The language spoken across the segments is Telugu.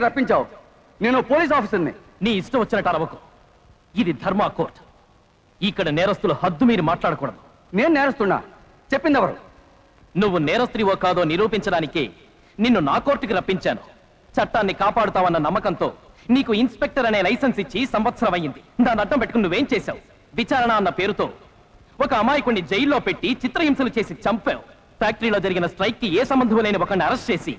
ఇక్కడికి రప్పించావు. నేను పోలీస్ ఆఫీసర్ని. నీ ఇష్టం వచ్చినట్టు అరవకు. ఇది ధర్మా కోర్ట్. ఇక్కడ నేరస్తులు హద్దు మీరు మాట్లాడకూడదు. నేను నేరస్తున్నా. చెప్పింది ఎవరు నువ్వు నేరస్తుడివో కాదో నిరూపించడానికి నిన్ను నా కోర్టుకి రప్పించాను. చట్టాన్ని కాపాడుతావన్న నమ్మకంతో నీకు ఇన్స్పెక్టర్ అనే లైసెన్స్ ఇచ్చి సంవత్సరం అయ్యింది. దాన్ని అడ్డం పెట్టుకుని నువ్వేం చేశావు? విచారణ అన్న పేరుతో ఒక అమాయకుడిని జైల్లో పెట్టి చిత్రహింసలు చేసి చంపావు. ఫ్యాక్టరీలో జరిగిన స్ట్రైక్కి ఏ సంబంధం లేని ఒకరిని అరెస్ట్ చేసి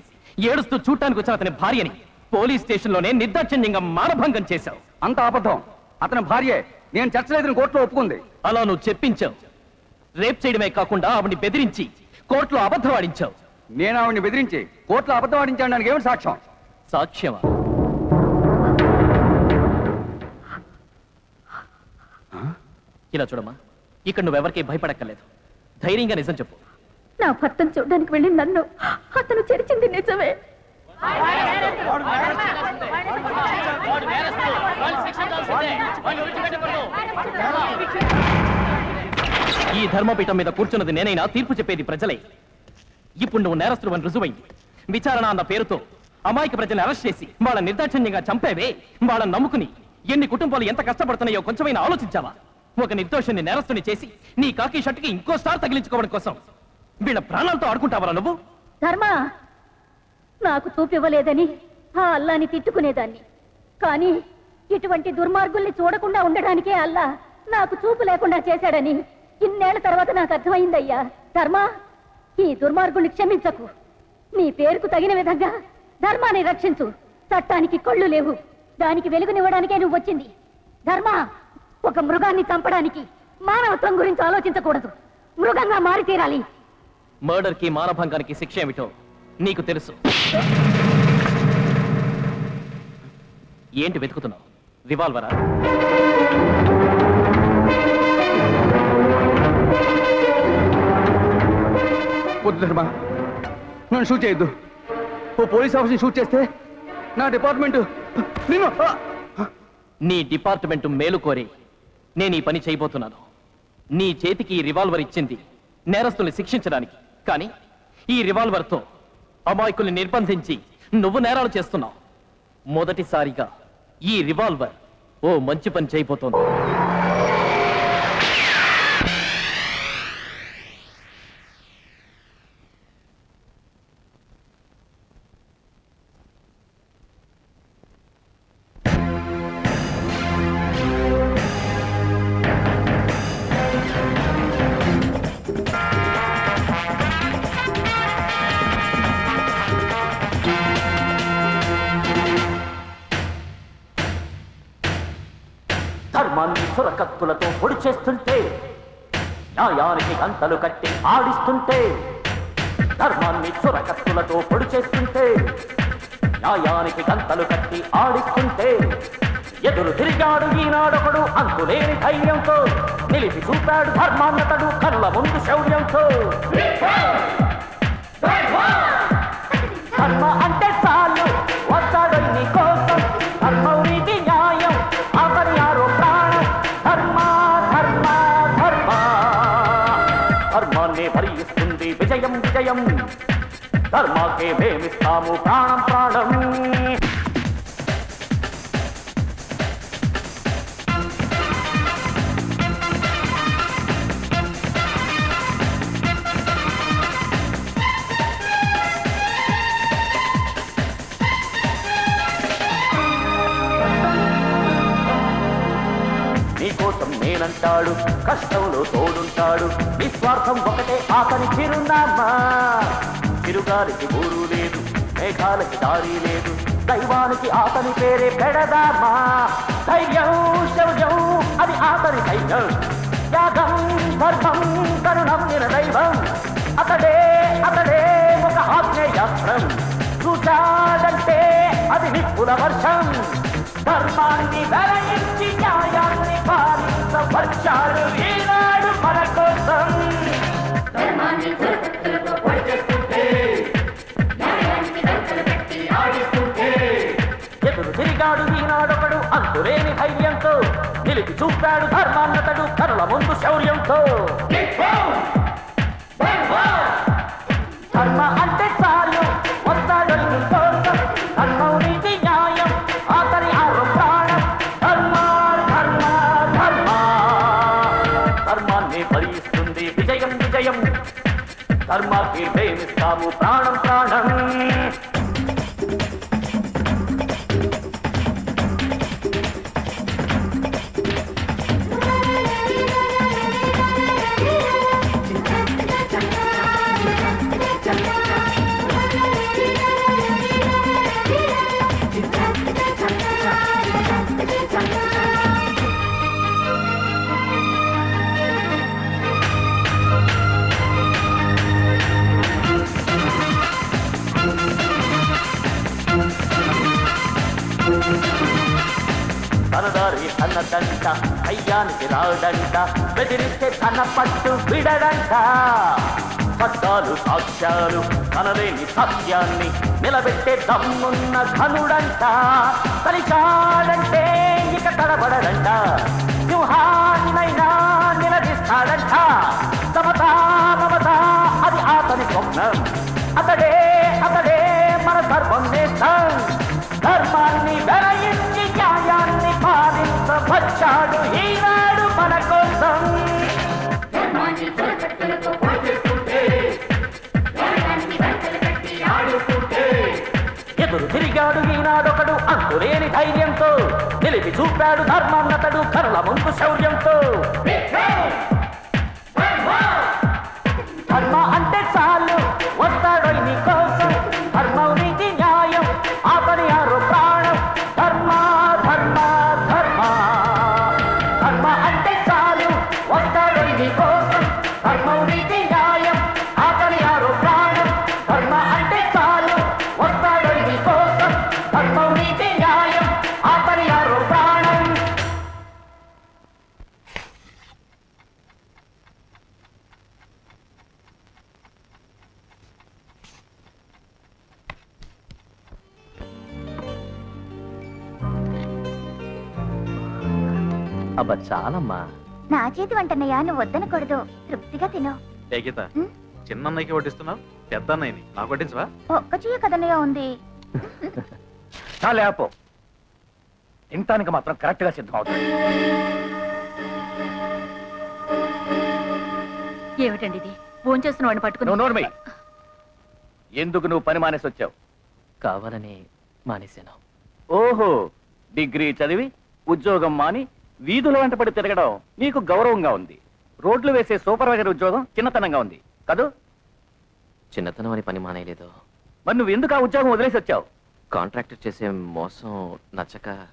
ఏడుస్తూ చూడటానికి వచ్చిన అతని భార్యని పోలీస్ స్టేషన్లోనే నిర్దాక్షిణ్యంగా మానభంగం చేశావు. అంత అబద్ధం. అతని భార్యే. నేను చర్చలేదని కోర్టులో ఒప్పుకుంది. అలా నువ్వు చెప్పించావు. రేప్ చేయడమే కాకుండా ఆవిడ్ని బెదిరించి కోర్టులో అబద్ధం ఆడించావు. నేను ఆవిడ్ని బెదిరించి కోర్టులో అబద్ధం ఆడించాను దానికి ఏమిటి సాక్ష్యం? సాక్ష్యమా? ఇలా చూడమ్మా. ఇక్కడ నువ్వెవరికి భయపడక్కర్లేదు. ధైర్యంగా నిజం చెప్పు. నా భర్తను చూడడానికి వెళ్ళి నన్ను. అతను చెరిచింది నిజమే. ఈ ధర్మపీఠం మీద కూర్చున్నది నేనైనా తీర్పు చెప్పేది ప్రజలే. ఇప్పుడు నువ్వు నేరస్తుడు అని రుజువైంది. విచారణ అన్న పేరుతో అమాయక ప్రజల్ని అరెస్ట్ చేసి వాళ్ళ నిర్దాక్షిణ్యంగా చంపేవే వాళ్ళని నమ్ముకుని ఎన్ని కుటుంబాలు ఎంత కష్టపడుతున్నాయో కొంచెమైనా ఆలోచించావా? ఒక నిర్దోషుని నేరస్తుని చేసి నీ కాకి షర్టుకి ఇంకో స్టార్ తగిలించుకోవడం కోసం వీళ్ళ ప్రాణాలతో ఆడుకుంటావరా నువ్వు? ధర్మ నాకు చూపివ్వలేదని ఆ అల్లాని తిట్టుకునేదాన్ని. కానీ ఇటువంటి దుర్మార్గుల్ని చూడకుండా ఉండడానికే అల్లా నాకు చూపు లేకుండా చేశాడని ఇన్నేళ్ళ తర్వాత నాకు అర్థమైందయ్యా. ధర్మ ఈ దుర్మార్గుల్ని క్షమించకు. నీ పేరుకు తగిన విధంగా ధర్మాన్ని రక్షించు. చట్టానికి కళ్ళు లేవు. దానికి వెలుగునివ్వడానికే నువ్వు వచ్చింది. ధర్మ ఒక మృగాన్ని చంపడానికి మానవత్వం గురించి ఆలోచించకూడదు. మృగంగా మారి తీరాలి. మర్డర్కి మానభంగానికి శిక్ష ఏమిటో? నీకు తెలుసు. ఏంటి వెతుకుతున్నావు? రివాల్వరా? వద్దు ధర్మ నన్ను షూట్ చేయొద్దు. ఓ పోలీస్ ఆఫీస్ని షూట్ చేస్తే నా డిపార్ట్మెంట్ నిన్ను! నీ డిపార్ట్మెంట్ మేలు కోరి నేను ఈ పని చేయబోతున్నాను. నీ చేతికి ఈ రివాల్వర్ ఇచ్చింది నేరస్తుల్ని శిక్షించడానికి. కానీ ఈ రివాల్వర్తో అమాయకుల్ని నిర్బంధించి నువ్వు నేరాలు చేస్తున్నావు. మొదటిసారిగా ఈ రివాల్వర్ ఓ మంచి పని చేయబోతోంది. గంటలు కట్టి ఆడిస్తుంటే ధర్మాన్ని సురకత్తులతో పొడి చేస్తుంటే న్యాయానికి గంటలు కట్టి ఆడిస్తుంటే ఎదురు తిరిగాడు ఈనాడొకడు అంతులేని ధైర్యంతో నిలిపి చూపాడు ధర్మాన్నతడు కళ్ళ ముందు శౌర్యంతో. ధర్మ అంటే మేమిస్తాము ప్రాణం ప్రాణం. నీకోసం నేనంటాడు కష్టంలో తోడుంటాడు నిస్వార్థం ఒకటే అతని చిరునామా. చిరుగాలికి ఊరు లేదు మేఘాలకి దారి లేదు. దైవానికి ఆతని పేరే పెడదామా? ధైర్యం శౌర్యం అది ఆతని ధైర్యం త్యాగం ధర్మం కరుణం నిరదైవం. అతడే అతడే ఒక ఆగ్నేయాస్త్రం. చూచాడంటే అది నిప్పుల వర్షం. ధర్మాన్ని వెలయించి న్యాయాన్ని పాలించవచ్చాడు ఈనాడు మన కోసం. ధర్మాన్ని అంతులేని ధైర్యంతో? నిలిపి చూపాడు ధర్మాన్నతడు కరుల ముందు శౌర్యంతో. ధర్మ అంటే విజయం విజయం. ధర్మాకి ప్రేమిస్తాము ప్రాణం ప్రాణం. తనదారి అన్నదంట అయ్యానికి రాడంట బెదిరిస్తే తన పట్టు విడడంట. పట్టాలు సాక్ష్యాలు తనలేని సత్యాన్ని నిలబెట్టే దమ్మున్న ధనుడంట. తలికాడంటే ఇక తడబడడంట. సింహాన్నైనా నిలదీస్తాడంట. సమతా మమత అది అతని స్వప్నం. అతడే అతడే మన ధర్మం నేస్తాం. ధర్మాన్ని వెలయించి పాలించవచ్చాడు ఈనాడు మన కోసం. ఎదురు తిరిగాడు ఈనాడొకడు అంతులేని ధైర్యంతో. నిలిపి చూపాడు ధర్మాన్నతడు కరుల ముందు శౌర్యంతో. చాలమ్మా. నా చేతి వంటనయ్యా నువ్వు వద్దనకూడదు. తృప్తిగా తిను. ఏ గీత? చిన్నన్నయ్యకి వడ్డిస్తున్నావు? పెద్ద అన్నయ్యని నాకు వడ్డించవా? ఒక్క చెయ్యి కదనయ్య ఉంది. చాలే ఆపో. తినటానికి మాత్రం కరెక్ట్గా సిద్ధం అవుతుంది ఏమిటండి ఇది? భోంచేస్తున్న వాడిని పట్టుకుని నువ్వు నోర్మై. ఎందుకు నువ్వు పని మానేసి వచ్చావు? కావాలని మానేశాను. ఓహో డిగ్రీ చదివి ఉద్యోగం మాని వీధుల వెంట పడి తిరగడం నీకు గౌరవంగా ఉంది. రోడ్లు వేసే సూపర్వైజర్ ఉద్యోగం చిన్నతనంగా ఉంది. కదూ? చిన్నతనం అని పని మానేయలేదు. మరి నువ్వు ఎందుకు ఆ ఉద్యోగం వదిలేసి వచ్చావు? కాంట్రాక్టర్ చేసే మోసం నచ్చక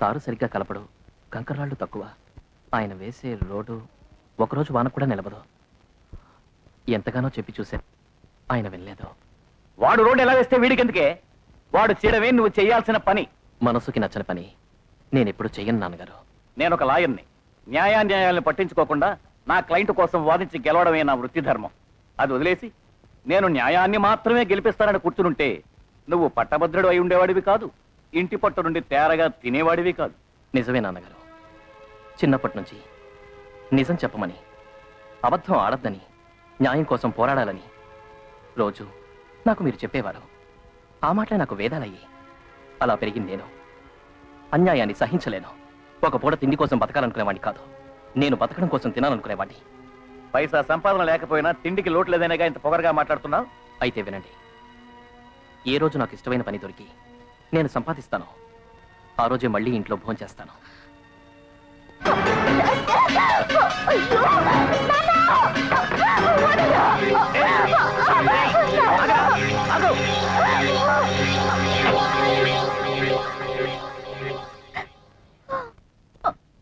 తారు సరిగ్గా కలపడు. కంకరాళ్ళు తక్కువ. ఆయన వేసే రోడ్డు ఒకరోజు వాన కూడా నిలబదు. ఎంతగానో చెప్పి చూశాను ఆయన వెళ్ళలేదు వాడు రోడ్డు ఎలా వేస్తే వీడికెందుకే? వాడు చేయడమే నువ్వు చేయాల్సిన పని. మనసుకి నచ్చని పని. నేను ఎప్పుడు చెయ్యను నాన్నగారు. నేను ఒక లాయర్ని. న్యాయాన్యాయాలను పట్టించుకోకుండా నా క్లయింట్ కోసం వాదించి గెలవడమే నా వృత్తి ధర్మం. అది వదిలేసి నేను న్యాయాన్ని మాత్రమే గెలిపిస్తానని కూర్చునుంటే నువ్వు పట్టభద్రుడు అయి ఉండేవాడివి కాదు. ఇంటి పట్టు నుండి తేరగా తినేవాడివి కాదు. నిజమే నాన్నగారు. చిన్నప్పటి నుంచి నిజం చెప్పమని అబద్ధం ఆడద్దని న్యాయం కోసం పోరాడాలని రోజు నాకు మీరు చెప్పేవారు. ఆ మాటలే నాకు వేదాలయ్యి అలా పెరిగింది నేను. అన్యాయాన్ని సహించలేను. ఒక పూట తిండి కోసం బతకాలనుకునేవాడిని కాదు. నేను బతకడం కోసం తినాలనుకునేవాడిని పైసా సంపాదన లేకపోయినా తిండికి లోటు లేదనేగా ఇంత పొగరగా మాట్లాడుతున్నావు? అయితే వినండి. ఏ రోజు నాకు ఇష్టమైన పని దొరికి నేను సంపాదిస్తాను. ఆ రోజే మళ్ళీ ఇంట్లో భోజనం చేస్తాను.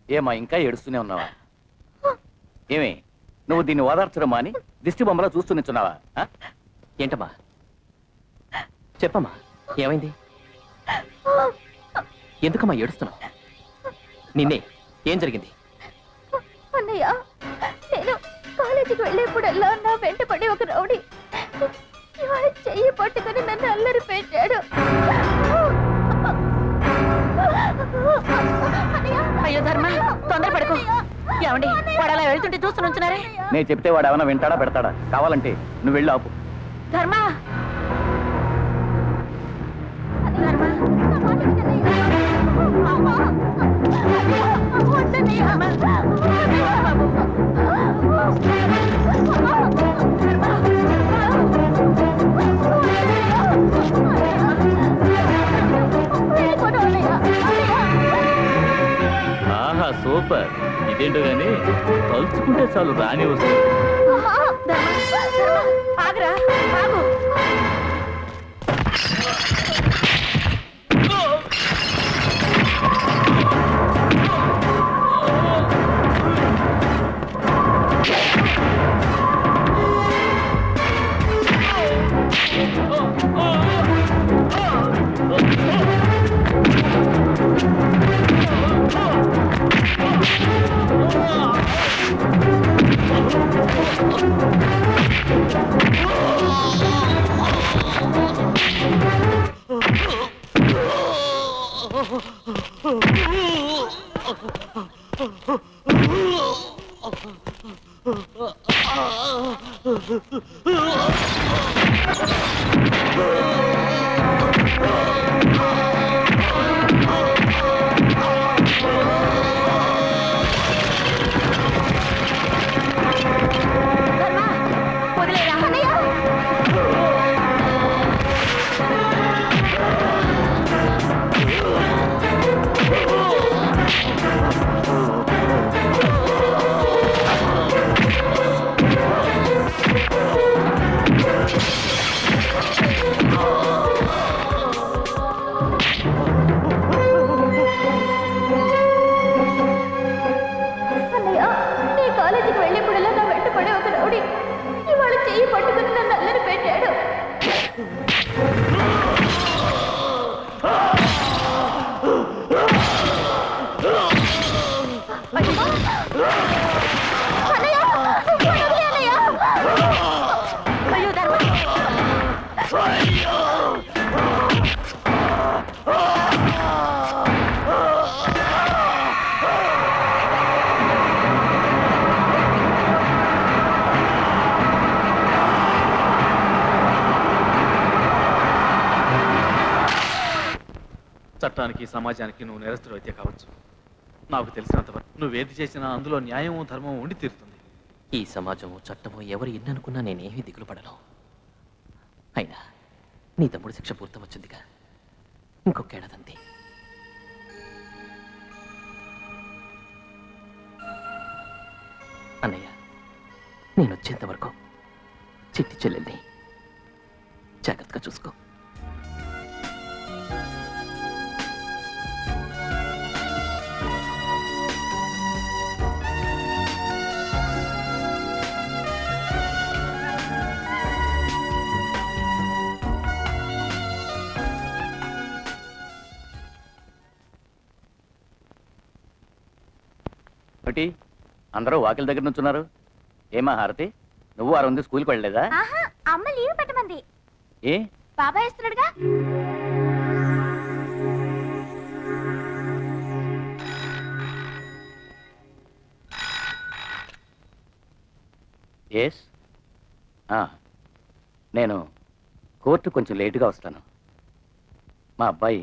ఏమా ఇంకా ఏడుస్తూనే ఉన్నావా? ఏమి నువ్వు దీన్ని ఓదార్చడం మాని దిష్టి బొమ్మలా చూస్తూ నిల్చున్నావా? ఏంటమ్మా? చెప్పమ్మా ఏమైంది? ఎందుకమ్మా ఏడుస్తున్నావు? నిన్నే ఏం జరిగింది? అన్నయ్య నేను కాలేజీకి వెళ్ళేప్పుడల్లా నా వెంట పడి ఒక రౌడీ. చెయ్యి పట్టుకుని నన్ను అల్లరి పెట్టాడు. అయ్యో ధర్మ తొందరపడకు ఏమండి వాడు అలా వెళ్తుంటే చూస్తూ నుంచున్నారే నేను చెప్తే వాడు ఏమైనా వింటాడా పెడతాడా కావాలంటే నువ్వు వెళ్ళి ఆపు ధర్మ ధర్మ ఇదేంటో కానీ తలుచుకుంటే చాలు రాని వస్తుంది Oh, చట్టానికి సమాజానికి నువ్వు నిరస్తులు అయితే కావచ్చు. నాకు తెలిసినంతవరకు నువ్వేది చేసినా అందులో న్యాయము ధర్మం ఉండి తీరుతుంది. ఈ సమాజము చట్టము ఎవరు ఎన్ననుకున్నా నేనేమీ దిగులు పడను. అయినా నీ తమ్ముడు శిక్ష పూర్తవచ్చుందిగా ఇంకొకేడాదంతే అన్నయ్య నేను వచ్చేంత వరకు చిట్టి చెల్లెల్ని జాగ్రత్తగా చూసుకో. ఒకటి అందరూ వాకిల దగ్గర నుంచున్నారు. ఏమా హారతి? నువ్వు వారం ఉంది స్కూల్కి వెళ్ళలేదా? ఆహా అమ్మ లీవ్ పెట్టమంది. ఏ? బాబాయ్ ఇస్తున్నాడుగా ఎస్ నేను కోర్టు కొంచెం లేటుగా వస్తాను. మా అబ్బాయి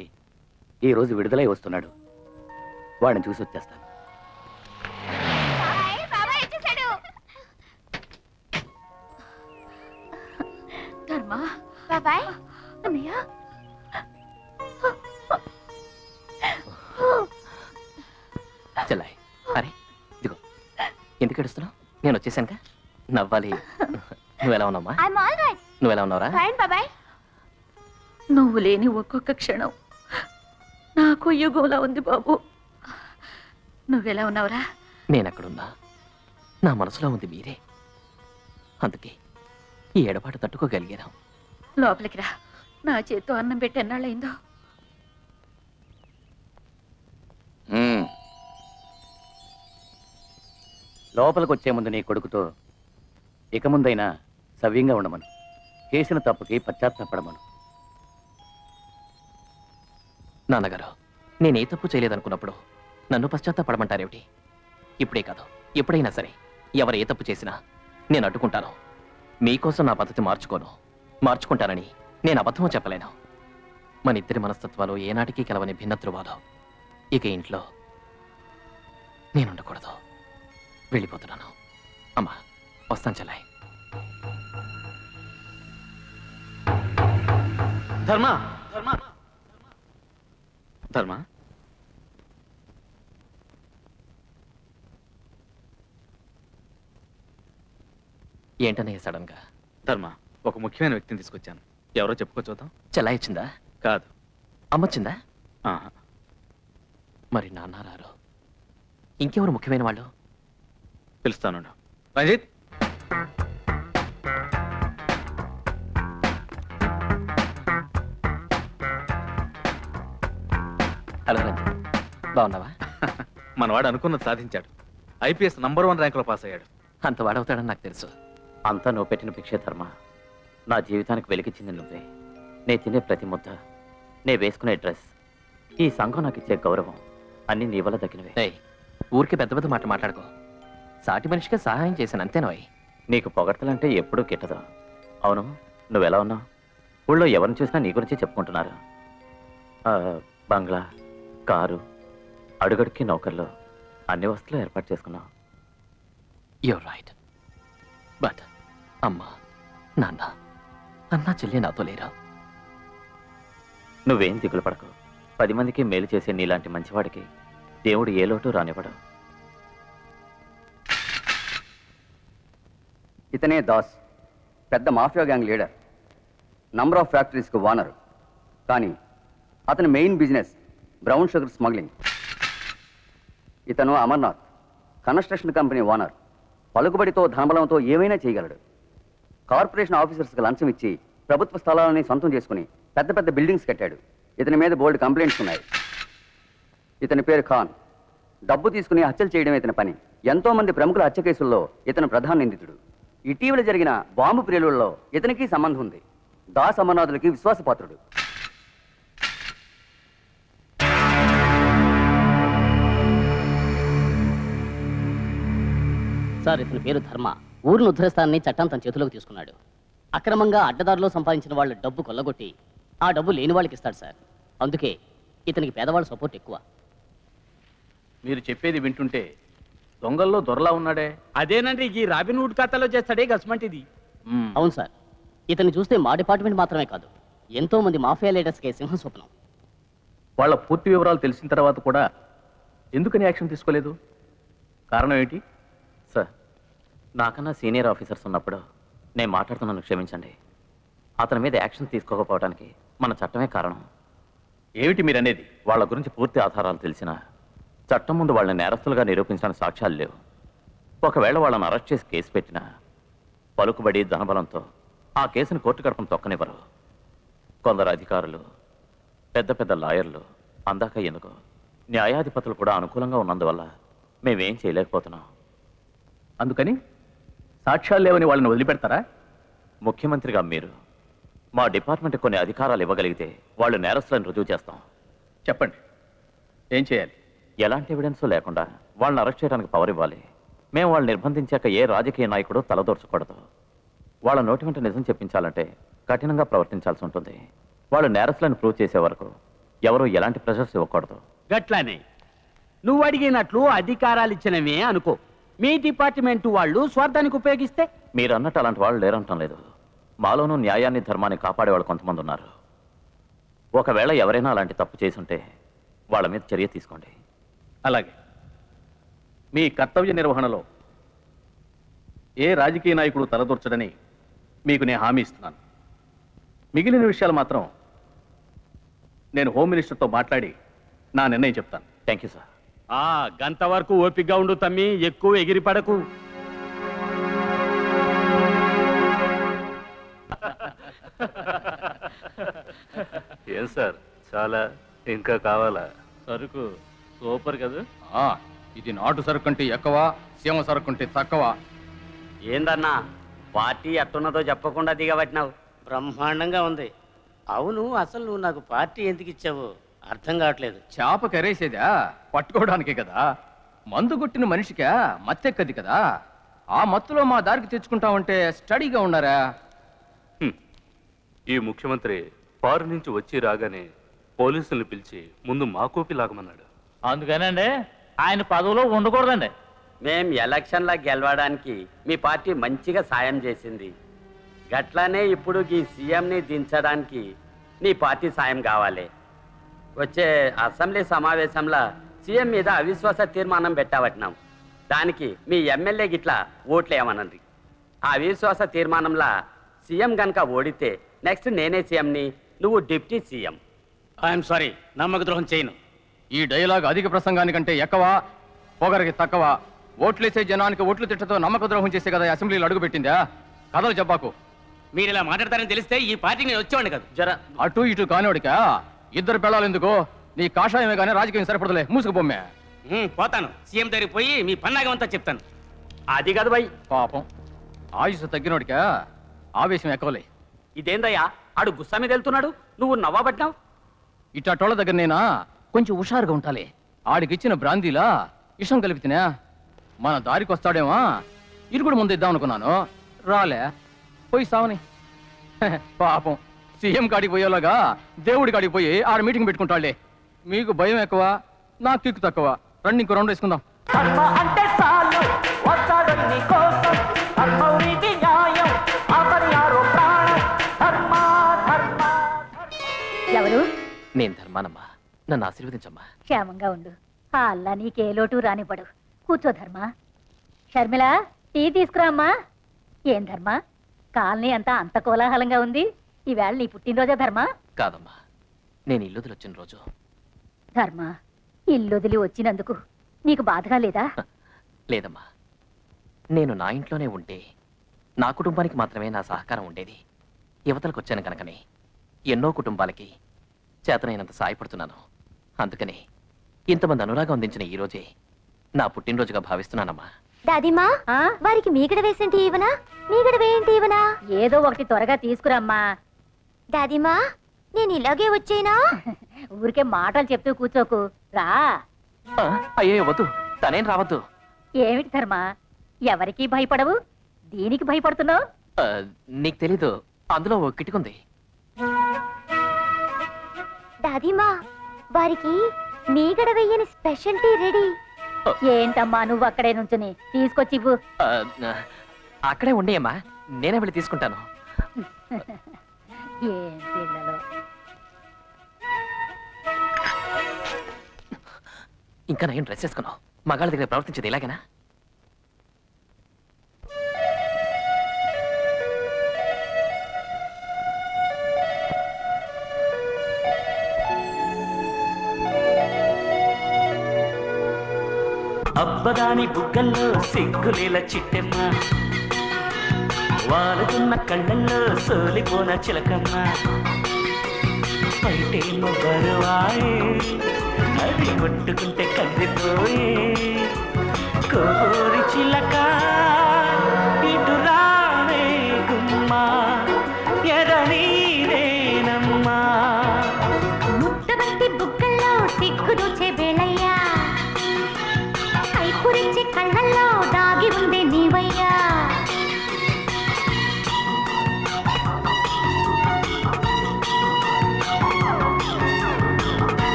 ఈరోజు విడుదలై వస్తున్నాడు. వాడిని చూసి వచ్చేస్తాను. నువ్వెలా ఉన్నావమ్మా? ఐఎమ్ ఆల్ రైట్ నువ్వెలా ఉన్నావురా? నువ్వు లేని ఒక్కొక్క క్షణం నాకు యుగంలా ఉంది బాబు. నువ్వెలా ఉన్నావురా? నేను అక్కడున్నా నా మనసులో ఉంది మీరే. అందుకే ఈ ఎడబాటు తట్టుకోగలిగాను లోపలికి రా. నా చేత్తో అన్నం పెట్టి ఎన్నాళ్ళయిందో. మ్మ్. లోపలికి వచ్చే ముందు నీ కొడుకుతో ఇక ముందైనా సవ్యంగా ఉండమను. చేసిన తప్పుకి పశ్చాత్తాపడమను. నాన్నగారు నేనే తప్పు చేయలేదనుకున్నప్పుడు నన్ను పశ్చాత్తాపడమంటారేమిటి? ఇప్పుడే కాదు ఎప్పుడైనా సరే ఎవరు ఏ తప్పు చేసినా నేను అడ్డుకుంటాను. మీకోసం నా పద్ధతి మార్చుకోను. మార్చుకుంటానని నేను అబద్ధమో చెప్పలేను. మన ఇద్దరి మనస్తత్వాలు ఏనాటికి కలవని భిన్న ధృవాలు ఇక ఇంట్లో నేనుండకూడదు. వెళ్ళిపోతున్నాను. అమ్మా వస్తాను చెల్లాయి. ధర్మ. ధర్మ. ధర్మ ఏంటనే సడన్గా? ధర్మ. ఒక ముఖ్యమైన వ్యక్తిని తీసుకొచ్చాను. ఎవరో చెప్పుకో చూద్దాం. చెలాయించిందా కాదు. అమ్మొచ్చిందా మరి నాన్న రారు. ఇంకెవరు ముఖ్యమైన వాళ్ళు? పిలుస్తాను రంజిత్! బాగున్నావా? మనవాడు అనుకున్నది సాధించాడు. ఐపీఎస్ నంబర్ వన్ ర్యాంకులో పాస్ అయ్యాడు. అంత వాడవుతాడని నాకు తెలుసు. అంతా నువ్వు పెట్టిన భిక్షే ధర్మ. నా జీవితానికి వెలిగించింది నువ్వే. నే తినే ప్రతి ముద్ద. నే వేసుకునే డ్రెస్. ఈ సంఘం నాకు ఇచ్చే గౌరవం అన్ని నీ వల్ల దక్కినవే. ఊరికే పెద్ద పెద్ద మాట మాట్లాడుకో. సాటి మనిషిగా సహాయం చేశాను అంతేనోయ్ నీకు పొగడ్తలంటే ఎప్పుడూ గిట్టదు అవును నువ్వెలా ఉన్నావు? ఊళ్ళో ఎవరిని చూసినా నీ గురించి చెప్పుకుంటున్నారు. ఆ, బంగ్లా కారు అడుగడుక్కి నౌకర్లు అన్ని వస్తువులు ఏర్పాటు చేసుకున్నావు యూర్ రైట్ బట్ అమ్మ నాన్న అన్న చెల్లి నాతో లేరా? నువ్వేం దిగులు పడకు. పది మందికి మేలు చేసే నీలాంటి మంచివాడికి దేవుడు ఏ లోటు రానివ్వడు. ఇతనే దాస్ పెద్ద mafia gang leader number of ఫ్యాక్టరీస్కి owner. కానీ అతని main business brown sugar smuggling. ఇతను అమర్నాథ్ కన్స్ట్రక్షన్ కంపెనీ ఓనర్. పలుకుబడితో ధనబలంతో ఏమైనా చేయగలడు. కార్పొరేషన్ ఆఫీసర్స్కి లంచం ఇచ్చి ప్రభుత్వ స్థలాలని సొంతం చేసుకుని పెద్ద పెద్ద బిల్డింగ్స్ కట్టాడు. ఇతని మీద బోల్డ్ కంప్లైంట్స్ ఉన్నాయి. ఇతని పేరు ఖాన్. డబ్బు తీసుకుని హత్యలు చేయడం ఇతని పని. ఎంతో మంది ప్రముఖుల హత్య కేసుల్లో ఇతను ప్రధాన నిందితుడు. ఇటీవల జరిగిన బాంబు ప్రియులలో ఇతనికి సంబంధం ఉంది. దాస్ అమర్నాథులకి విశ్వాసపాత్రుడు. సార్ ఇతని పేరు ధర్మ. ఊరిని ఉద్ధరిస్తానని చట్టం తన చేతిలోకి తీసుకున్నాడు. అక్రమంగా అడ్డదారిలో సంపాదించిన వాళ్ళ డబ్బు కొల్లగొట్టి ఆ డబ్బు లేని వాళ్ళకి ఇస్తాడు సార్. అందుకే ఇతనికి పేదవాళ్ళ సపోర్ట్ ఎక్కువ. మీరు చెప్పేది వింటుంటే దొంగల్లో దొరలా ఉన్నాడే? అదేనండి ఈ రాబిన్వుడ్ ఖాతాలో చేస్తాడే గస్మంటిది అవును సార్. ఇతన్ని చూస్తే మా డిపార్ట్మెంట్ మాత్రమే కాదు ఎంతో మంది మాఫియా లీడర్స్కి సింహ స్వప్నం వాళ్ళ పూర్తి వివరాలు తెలిసిన తర్వాత కూడా ఎందుకని యాక్షన్ తీసుకోలేదు? కారణం ఏంటి? నాకన్నా సీనియర్ ఆఫీసర్స్ ఉన్నప్పుడు నేను మాట్లాడుతున్నాను క్షమించండి. అతని మీద యాక్షన్ తీసుకోకపోవడానికి మన చట్టమే కారణం. ఏమిటి మీరనేది? వాళ్ళ గురించి పూర్తి ఆధారాలు తెలిసినా చట్టం ముందు వాళ్ళని నేరస్తులుగా నిరూపించడానికి సాక్ష్యాలు లేవు. ఒకవేళ వాళ్ళని అరెస్ట్ చేసి కేసు పెట్టినా పలుకుబడి ధనబలంతో ఆ కేసుని కోర్టు గడపం తొక్కనివ్వరు. కొందరు అధికారులు పెద్ద పెద్ద లాయర్లు అందాక ఎందుకు? న్యాయాధిపతులు కూడా అనుకూలంగా ఉన్నందువల్ల మేమేం చేయలేకపోతున్నాం. అందుకని సాక్ష్యాలు లేవని వాళ్ళని వదిలిపెడతారా? ముఖ్యమంత్రిగా మీరు మా డిపార్ట్మెంట్ కొన్ని అధికారాలు ఇవ్వగలిగితే వాళ్ళు నేరస్తులను రుజువు చేస్తాం. చెప్పండి. ఏం చేయాలి? ఎలాంటి ఎవిడెన్స్ లేకుండా వాళ్ళని అరెస్ట్ చేయడానికి పవర్ ఇవ్వాలి. మేము వాళ్ళు నిర్బంధించాక ఏ రాజకీయ నాయకుడు తలదోర్చకూడదు. వాళ్ళ నోటి వెంట నిజం చెప్పించాలంటే కఠినంగా ప్రవర్తించాల్సి ఉంటుంది. వాళ్ళు నేరస్తులను ప్రూవ్ చేసే వరకు ఎవరు ఎలాంటి ప్రెషర్స్ ఇవ్వకూడదు. గట్లానే. నువ్వు అడిగినట్లు అధికారాలు ఇచ్చినవే అనుకో. మీ డిపార్ట్మెంట్ వాళ్ళు స్వార్థానికి ఉపయోగిస్తే? మీరు అన్నట్టు అలాంటి వాళ్ళు లేరంటం లేదు. మాలోనూ న్యాయాన్ని ధర్మాన్ని కాపాడే వాళ్ళు కొంతమంది ఉన్నారు. ఒకవేళ ఎవరైనా అలాంటి తప్పు చేసుంటే వాళ్ళ మీద చర్య తీసుకోండి. అలాగే. మీ కర్తవ్య నిర్వహణలో ఏ రాజకీయ నాయకుడు తలదూర్చడని మీకు నేను హామీ ఇస్తున్నాను. మిగిలిన విషయాలు మాత్రం నేను హోమ్ మినిస్టర్తో మాట్లాడి నా నిర్ణయం చెప్తాను. Thank you sir. ఆ గంత వరకు ఓపిగ్గా ఉండు తమ్మి ఎక్కువ ఎగిరి పడకు ఏం సార్ చాలా ఇంకా కావాలా? సరుకు సూపర్ కదా? ఇది నాటు సరుకు అంటే ఎక్కువ సీమ సరుకు అంటే తక్కువ. ఏందన్నా పార్టీ ఎట్టున్నదో చెప్పకుండా దిగబట్టినావు. బ్రహ్మాండంగా ఉంది. అవును అసలు నువ్వు నాకు పార్టీ ఎందుకు ఇచ్చావు? అర్థం కావట్లేదు. చేప కరేసేదా? పట్టుకోవడానికే కదా? మందు కొట్టిన మనిషికా? మత్తెక్కది కదా? ఆ మత్తులో మా దారికి తెచ్చుకుంటామంటే స్టడీగా ఉన్నారా? ఈ ముఖ్యమంత్రి పారు నుంచి వచ్చి రాగానే పోలీసుల్ని పిలిచి ముందు మా కోపి లాగమన్నాడు. అందుకనండి ఆయన పదవిలో ఉండకూడదండి. మేం ఎలక్షన్ల గెలవడానికి మీ పార్టీ మంచిగా సాయం చేసింది. గట్లానే ఇప్పుడు ఈ సీఎంని దించడానికి నీ పార్టీ సాయం కావాలి. వచ్చే అసెంబ్లీ సమావేశంలో సీఎం మీద అవిశ్వాస తీర్మానం పెట్టాబట్టినాం. దానికి మీ ఎమ్మెల్యే గిట్లా ఓట్లు ఏమనండి అవిశ్వాస తీర్మానంలా సీఎం గనక ఓడితే నెక్స్ట్ నేనే సీఎంని నువ్వు డిప్టీ సీఎం. ఐఎమ్ సారీ నమ్మక ద్రోహం చేయను. ఈ డైలాగ్ అధిక ప్రసంగానికంటే ఎక్కువ పొగరికి తక్కువ. ఓట్లేసే జనానికి ఓట్లు తిట్టతో నమ్మక ద్రోహం చేసే కదా అసెంబ్లీలో అడుగుపెట్టిందా కథలు చెప్పాకు. మీరు ఇలా మాట్లాడతారని తెలిస్తే ఈ పార్టీకి నేను వచ్చేవాడిని కాదు. జర అటు ఇటు కానివాడికా? ఇద్దరు పెళ్ళాలి ఎందుకు? నీ కాషాయమే కానీ రాజకీయం సరిపడలే మూసుకుపోమ్మే. పోతాను. సీఎం దగ్గరికి పోయి మీ పన్నాగం అంతా చెప్తాను. అది కాదు బై పాపం. ఆయుష్ తగ్గినోడికా ఆవేశం ఎక్కువలే. ఇదేందయ్యా? ఆడు గుస్సా మీద వెళ్తున్నాడు? నువ్వు నవ్వబట్టినావు? ఇట్టోళ్ళ దగ్గర నేనా? కొంచెం హుషారుగా ఉంటాలే ఆడికిచ్చిన బ్రాందీలా ఇషం కలిపితేనా. మన దారికి వస్తాడేమో ఇరుగుడు ముందు ఇద్దాం అనుకున్నాను రాలే. పోయి సావని. పాపం. సీఎం కాడికి పోయేలాగా దేవుడి కాడికి పోయి ఆడ మీటింగ్ పెట్టుకుంటాడులే మీకు భయం ఎక్కువ నాకు కిక్కు తక్కువ. రండి ఇంకో రౌండ్ వేసుకుందాం. నీ ఎవరు? నేను ధర్మానమ్మా. నన్ను ఆశీర్వదించమ్మా. క్షేమంగా ఉండు. ఆ అల్లా నీకే లోటు రానివ్వడు. కూర్చో ధర్మ. షర్మిల టీ తీసుకురామ్మా ఏం ధర్మ? కాలనీ అంతా అంత కోలాహలంగా ఉంది. ఈవేళ నీ పుట్టినరోజా ధర్మ? కాదమ్మా. నేను ఇల్లు వచ్చిన రోజు. ధర్మ ఇల్లొదిలి వచ్చినందుకు నీకు బాధగా లేదా? లేదమ్మా. నేను నా ఇంట్లోనే ఉంటే నా కుటుంబానికి మాత్రమే నా సహకారం ఉండేది. యువతలకు వచ్చాను కనుకనే ఎన్నో కుటుంబాలకి చేతనైనంత సాయపడుతున్నాను. అందుకని ఇంతమంది అనురాగం అందించిన ఈ రోజే నా పుట్టినరోజుగా భావిస్తున్నానమ్మా. దాదిమా వారికి మీగడ వేసేంటి ఇవనా మీగడ వేయంటి ఇవనా ఏదో ఒకటి త్వరగా తీసుకురమ్మా. దాదిమా నేను ఇలాగే వచ్చేనా? ఊరికే మాటలు చెప్తూ కూర్చోకు. రా. ఆ, అయ్యో వద్దు. తనేం రావద్దు. ఏమిటి ధర్మ? ఎవరికీ భయపడవు? దీనికి భయపడుతున్నావు? నీకు తెలీదు. అందులో ఓ కిటికుంది. దాదిమా వారికి మీగడ వెయ్యని స్పెషల్ టీ రెడీ. ఏంటమ్మా నువ్వు అక్కడే నుంచుని? తీసుకొచ్చి ఇవ్వు ఆ, అక్కడే ఉండేయమ్మా నేనే వెళ్ళి తీసుకుంటాను. ఏం పిల్లలు. ఇంకా నేను డ్రెస్ వేసుకున్నావు. మగాళ్ళ దగ్గర ప్రవర్తించేది ఇలాగేనా? అబ్బదాని బుగ్గల్లో సిగ్గులేల చిట్టెమ్మ. వాలుతున్న కళ్ళల్లో సోలిపోన చిలకమ్మ. పైటేమో బరువాయే అది కొట్టుకుంటే కదిపోయే కోరి చిలక ఇటు రావే గుమ్మ ఎదనీరేనమ్మా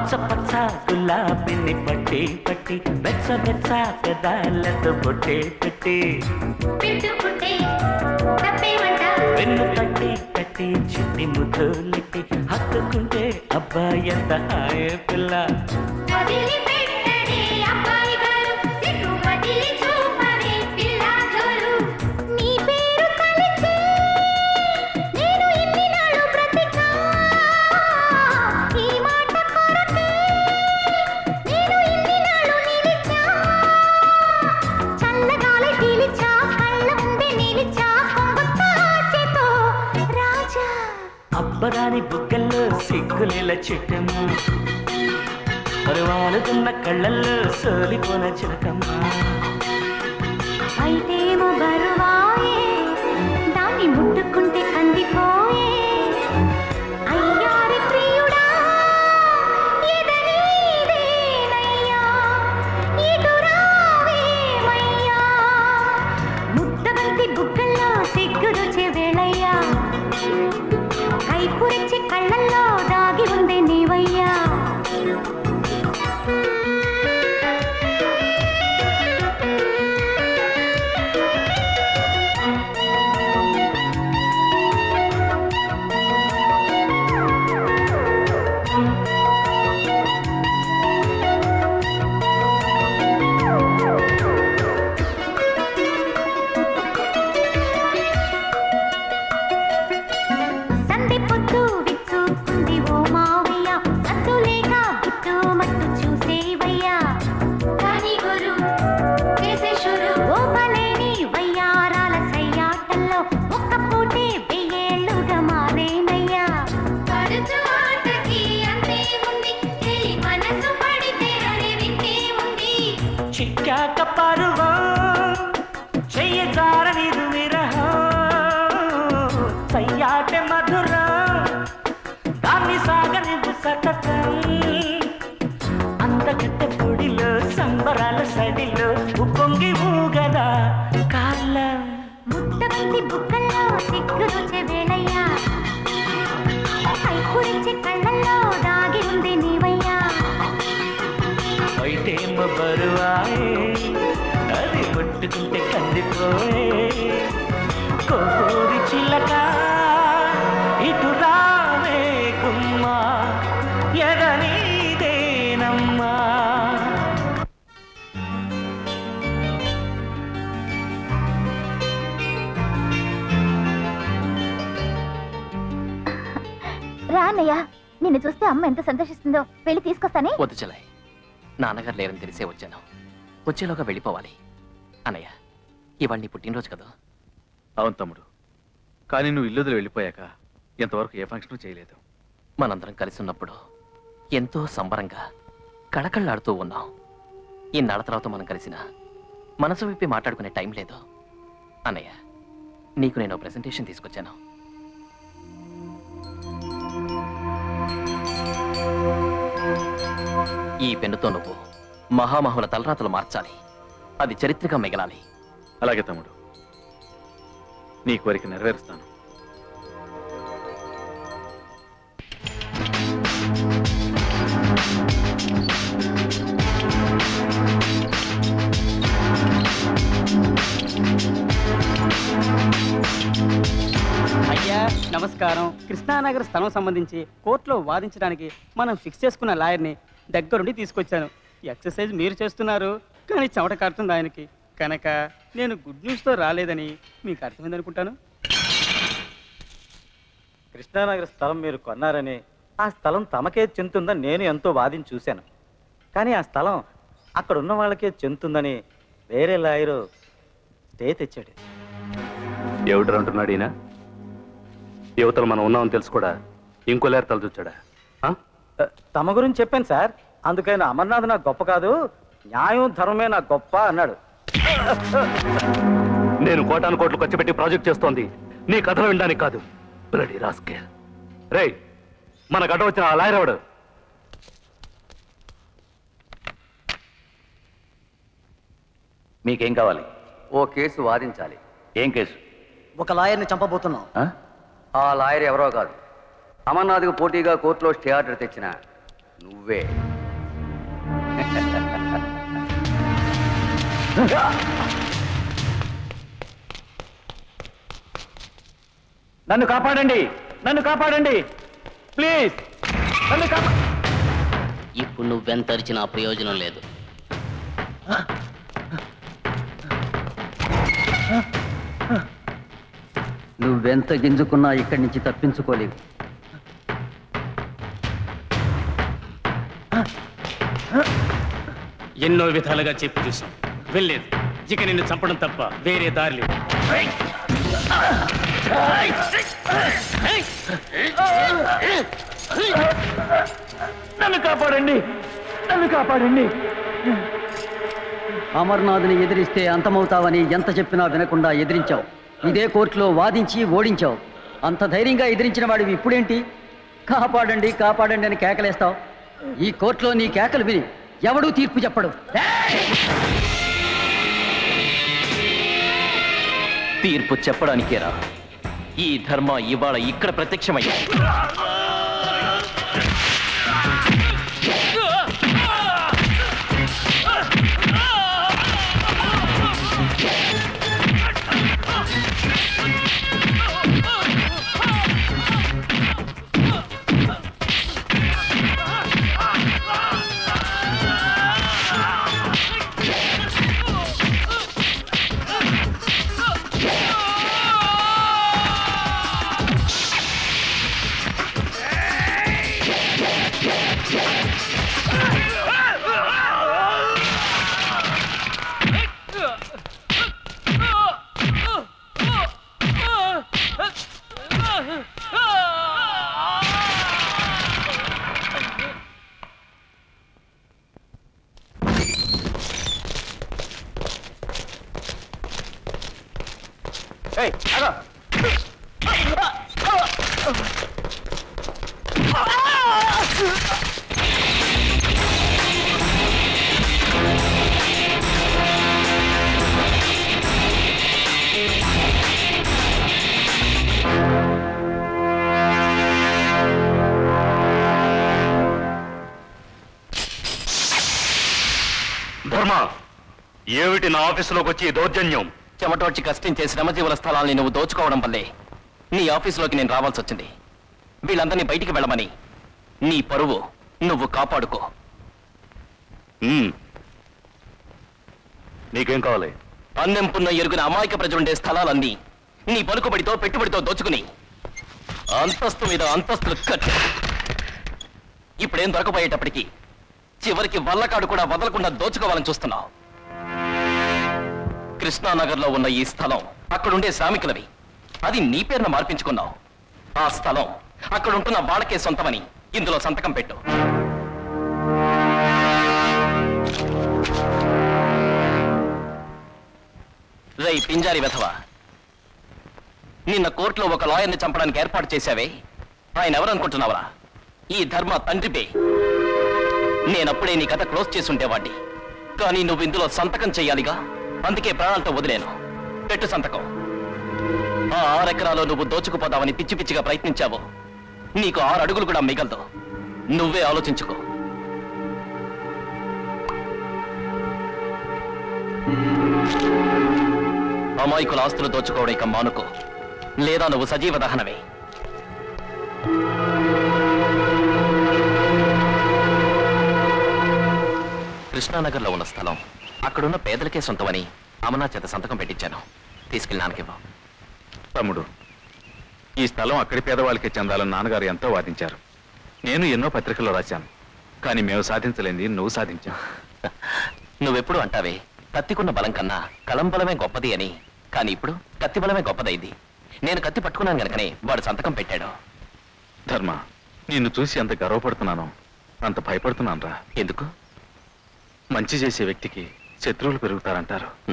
పచ్చ పచ్చ గులాబీని పట్టి పట్టి బెచ్చ బెచ్చ పెదాలతో పొట్టే పెట్టి. వెన్ను తట్టి కట్టి చిట్టి ముద్దులెట్టి హత్తుకుంటే అబ్బాయి ఎంత హాయ పిల్ల. చిట్టమ్మ. పరువాలుతున్న కళ్ళల్లో సోలిపోన చిలక. వచ్చేలోగా వెళ్ళిపోవాలి. అన్నయ్య ఇవాళ నీ పుట్టినరోజు కదా? అవును తమ్ముడు. కానీ నువ్వు ఇల్లు వదిలి వెళ్ళిపోయాక ఇంతవరకు ఏ ఫంక్షన్ చేయలేదు. మనందరం కలిసి ఉన్నప్పుడు ఎంతో సంబరంగా కళకళ్ళాడుతూ ఉన్నాం. ఇన్నాళ్ళ తర్వాత మనం కలిసిన మనసు విప్పి మాట్లాడుకునే టైం లేదు. అన్నయ్య నీకు నేను ప్రెజెంటేషన్ తీసుకొచ్చాను. ఈ పెన్నుతో నువ్వు మహామహుల తలరాతలు మార్చాలి. అది చరిత్రగా మిగలాలి. అలాగే తమ్ముడు. నీ కోరిక నెరవేరుస్తాను. అయ్యా నమస్కారం. కృష్ణానగర్ స్థలం సంబంధించి కోర్టులో వాదించడానికి మనం ఫిక్స్ చేసుకున్న లాయర్ని దగ్గరుండి తీసుకొచ్చాను. ఎక్సర్సైజ్ మీరు చేస్తున్నారు కానీ చెమట కారుతుంది ఆయనకి. కనుక నేను గుడ్ న్యూస్తో రాలేదని మీకు అర్థమైంది అనుకుంటాను కృష్ణానగర్ స్థలం మీరు కొన్నారని ఆ స్థలం తమకే చెందుతుందని నేను ఎంతో వాదించి చూశాను. కానీ ఆ స్థలం అక్కడ ఉన్న వాళ్ళకే చెందుతుందని వేరే లాయరు స్టే తెచ్చాడు. ఎవడు అంటున్నాడు ఈయన? యువతలు మనం ఉన్నామని తెలుసు కూడా ఇంకో లేరు తలచొచ్చాడా తమ గురించి చెప్పాను సార్. అందుకని అమర్నాథ్ నాకు గొప్ప కాదు న్యాయం ధర్మమే నాకు గొప్ప అన్నాడు. నేను కోటాను కోట్లు ఖర్చు పెట్టి ప్రాజెక్ట్ చేస్తోంది. నీ కథలు వినడానికి కాదు. బ్లడీ రాస్కే. రే మన గడ్డ వచ్చిన ఆ లాయర్ ఎవడు? మీకేం కావాలి? ఓ కేసు వాదించాలి. ఏం కేసు? ఒక లాయర్ని చంపబోతున్నాం. ఆ లాయర్ ఎవరో కాదు. అమర్నాథ్కు పోటీగా కోర్టులో స్టే ఆర్డర్ తెచ్చిన నువ్వే. నన్ను కాపాడండి. నన్ను కాపాడండి. ప్లీజ్. నన్ను కాపా ఇప్పుడు నువ్వెంతరిచినా ప్రయోజనం లేదు. నువ్వెంత గింజుకున్నా ఇక్కడి నుంచి తప్పించుకోలేవు. ఎన్నో విధాలుగా చెప్పి చూసాం వెళ్ళలేదు ఇక నిన్ను చంపడం తప్ప వేరే దారి లేదు. నన్ను కాపాడండి. నన్ను కాపాడండి. అమర్నాథ్ని ఎదిరిస్తే అంతమవుతావని ఎంత చెప్పినా వినకుండా ఎదిరించావు. ఇదే కోర్టులో వాదించి ఓడించావు. అంత ధైర్యంగా ఎదిరించిన వాడివి ఇప్పుడేంటి? కాపాడండి కాపాడండి అని కేకలేస్తావు. ఈ కోర్టులో నీ కేకలు విని ఎవడూ తీర్పు చెప్పడు. తీర్పు చెప్పడానికేరా. ఈ ధర్మ ఇవాళ ఇక్కడ ప్రత్యక్షమయ్యా నా ఆఫీసులోకి వచ్చి దౌర్జన్యం. చెమటోడ్చి కష్టించే శ్రమజీవుల స్థలాల్ని నువ్వు దోచుకోవడం వల్లే నీ ఆఫీసులోకి నేను రావాల్సి వచ్చింది. వీళ్ళందరినీ బయటికి వెళ్ళమని. నీ పరువు నువ్వు కాపాడుకో. నీకేం కావాలి? అన్నెంపున్న ఎరుగున అమాయక ప్రజలుండే స్థలాలన్నీ నీ పలుకుబడితో పెట్టుబడితో దోచుకుని. అంతస్తు మీద అంతస్తులు కట్టు ఇప్పుడేం దొరకపోయేటప్పటికి చివరికి వల్లకాడు కూడా వదలకుండా దోచుకోవాలని చూస్తున్నావు. కృష్ణానగర్లో ఉన్న ఈ స్థలం. అక్కడుండే శ్రామికులవి. అది నీ పేరున మార్పించుకున్నావు. ఆ స్థలం అక్కడుంటున్న వాళ్ళకే సొంతమని ఇందులో సంతకం పెట్టు. రై పింజారి వెధవ. నిన్న కోర్టులో ఒక లాయర్ని చంపడానికి ఏర్పాటు చేశావే? ఆయన ఎవరనుకుంటున్నావరా? ఈ ధర్మ తండ్రిపే. నేనప్పుడే నీ కథ క్లోజ్ చేసి కానీ నువ్వు ఇందులో సంతకం చెయ్యాలిగా అందుకే ప్రాణాలతో వదిలేను. పెట్టు సంతకం. ఆ ఆరెకరాలో నువ్వు దోచుకుపోదామని పిచ్చి పిచ్చిగా ప్రయత్నించావు. నీకు ఆరు అడుగులు కూడా మిగలదు. నువ్వే ఆలోచించుకో. అమాయకుల ఆస్తులు దోచుకోవడం ఇక మానుకో. లేదా నువ్వు సజీవ దహనమే. కృష్ణానగర్లో ఉన్న స్థలం అక్కడున్న పేదలకే సొంతమని అమనా చేత సంతకం పెట్టించాను. తీసుకెళ్ళి నాన్నకివ్వు. తమ్ముడు ఈ స్థలం అక్కడి పేదవాళ్ళకే చెందాలని నాన్నగారు ఎంతో వాదించారు. నేను ఎన్నో పత్రికల్లో రాశాను కానీ మేము సాధించలేంది నువ్వు సాధించావు. నువ్వెప్పుడు అంటావే కత్తికున్న బలం కన్నా కలం బలమే గొప్పది అని. కానీ ఇప్పుడు కత్తి బలమే గొప్పదైంది. నేను కత్తి పట్టుకున్నాను గనకనే వాడు సంతకం పెట్టాడు. ధర్మ నిన్ను చూసి ఎంత గర్వపడుతున్నాను అంత భయపడుతున్నాను రా ఎందుకు? మంచి చేసే వ్యక్తికి శత్రువులు పెరుగుతారంటారు.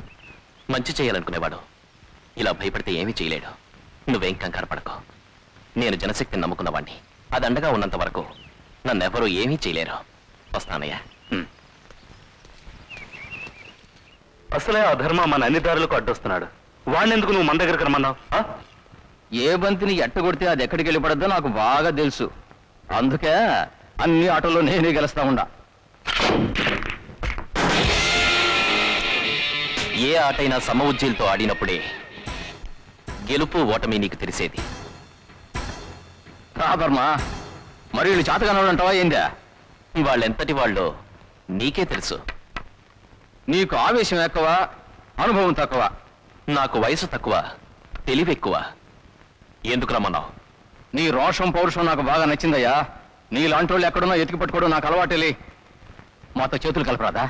మంచి చేయాలనుకునేవాడు. ఇలా భయపడితే ఏమీ చేయలేడు. నువ్వేం కంగారు పడకో. నేను జనశక్తిని నమ్ముకున్నవాణ్ణి అది అండగా ఉన్నంత వరకు నన్నెవరూ ఏమీ చేయలేరు. వస్తానయ్యా. అసలే ఆ ధర్మ మన అన్ని దారులకు అడ్డొస్తున్నాడు. వాణ్ణెందుకు నువ్వు మన దగ్గరికి రమ్మన్నావు? ఏ బంతిని ఎట్టగొడితే అది ఎక్కడికి వెళ్ళిపడద్దో నాకు బాగా తెలుసు. అందుకే అన్ని ఆటల్లో నేనే గెలుస్తా ఉండా. ఏ ఆటైనా సమవుజ్జీలతో ఆడినప్పుడే గెలుపు ఓటమి నీకు తెలిసేది. కాదర్మా మరి వీళ్ళు చేతగానోడు అంటావా ఏందా? వాళ్ళెంతటి వాళ్ళు నీకే తెలుసు. నీకు ఆవేశం ఎక్కువ అనుభవం తక్కువ. నాకు వయసు తక్కువ తెలివి ఎక్కువ. ఎందుకు రమ్మన్నావు? నీ రోషం పౌరుషం నాకు బాగా నచ్చిందయ్యా. నీలాంటి వాళ్ళు ఎక్కడున్నా ఎతికి పట్టుకోవడం నాకు అలవాటేలే మాతో చేతులు కలపరాదా?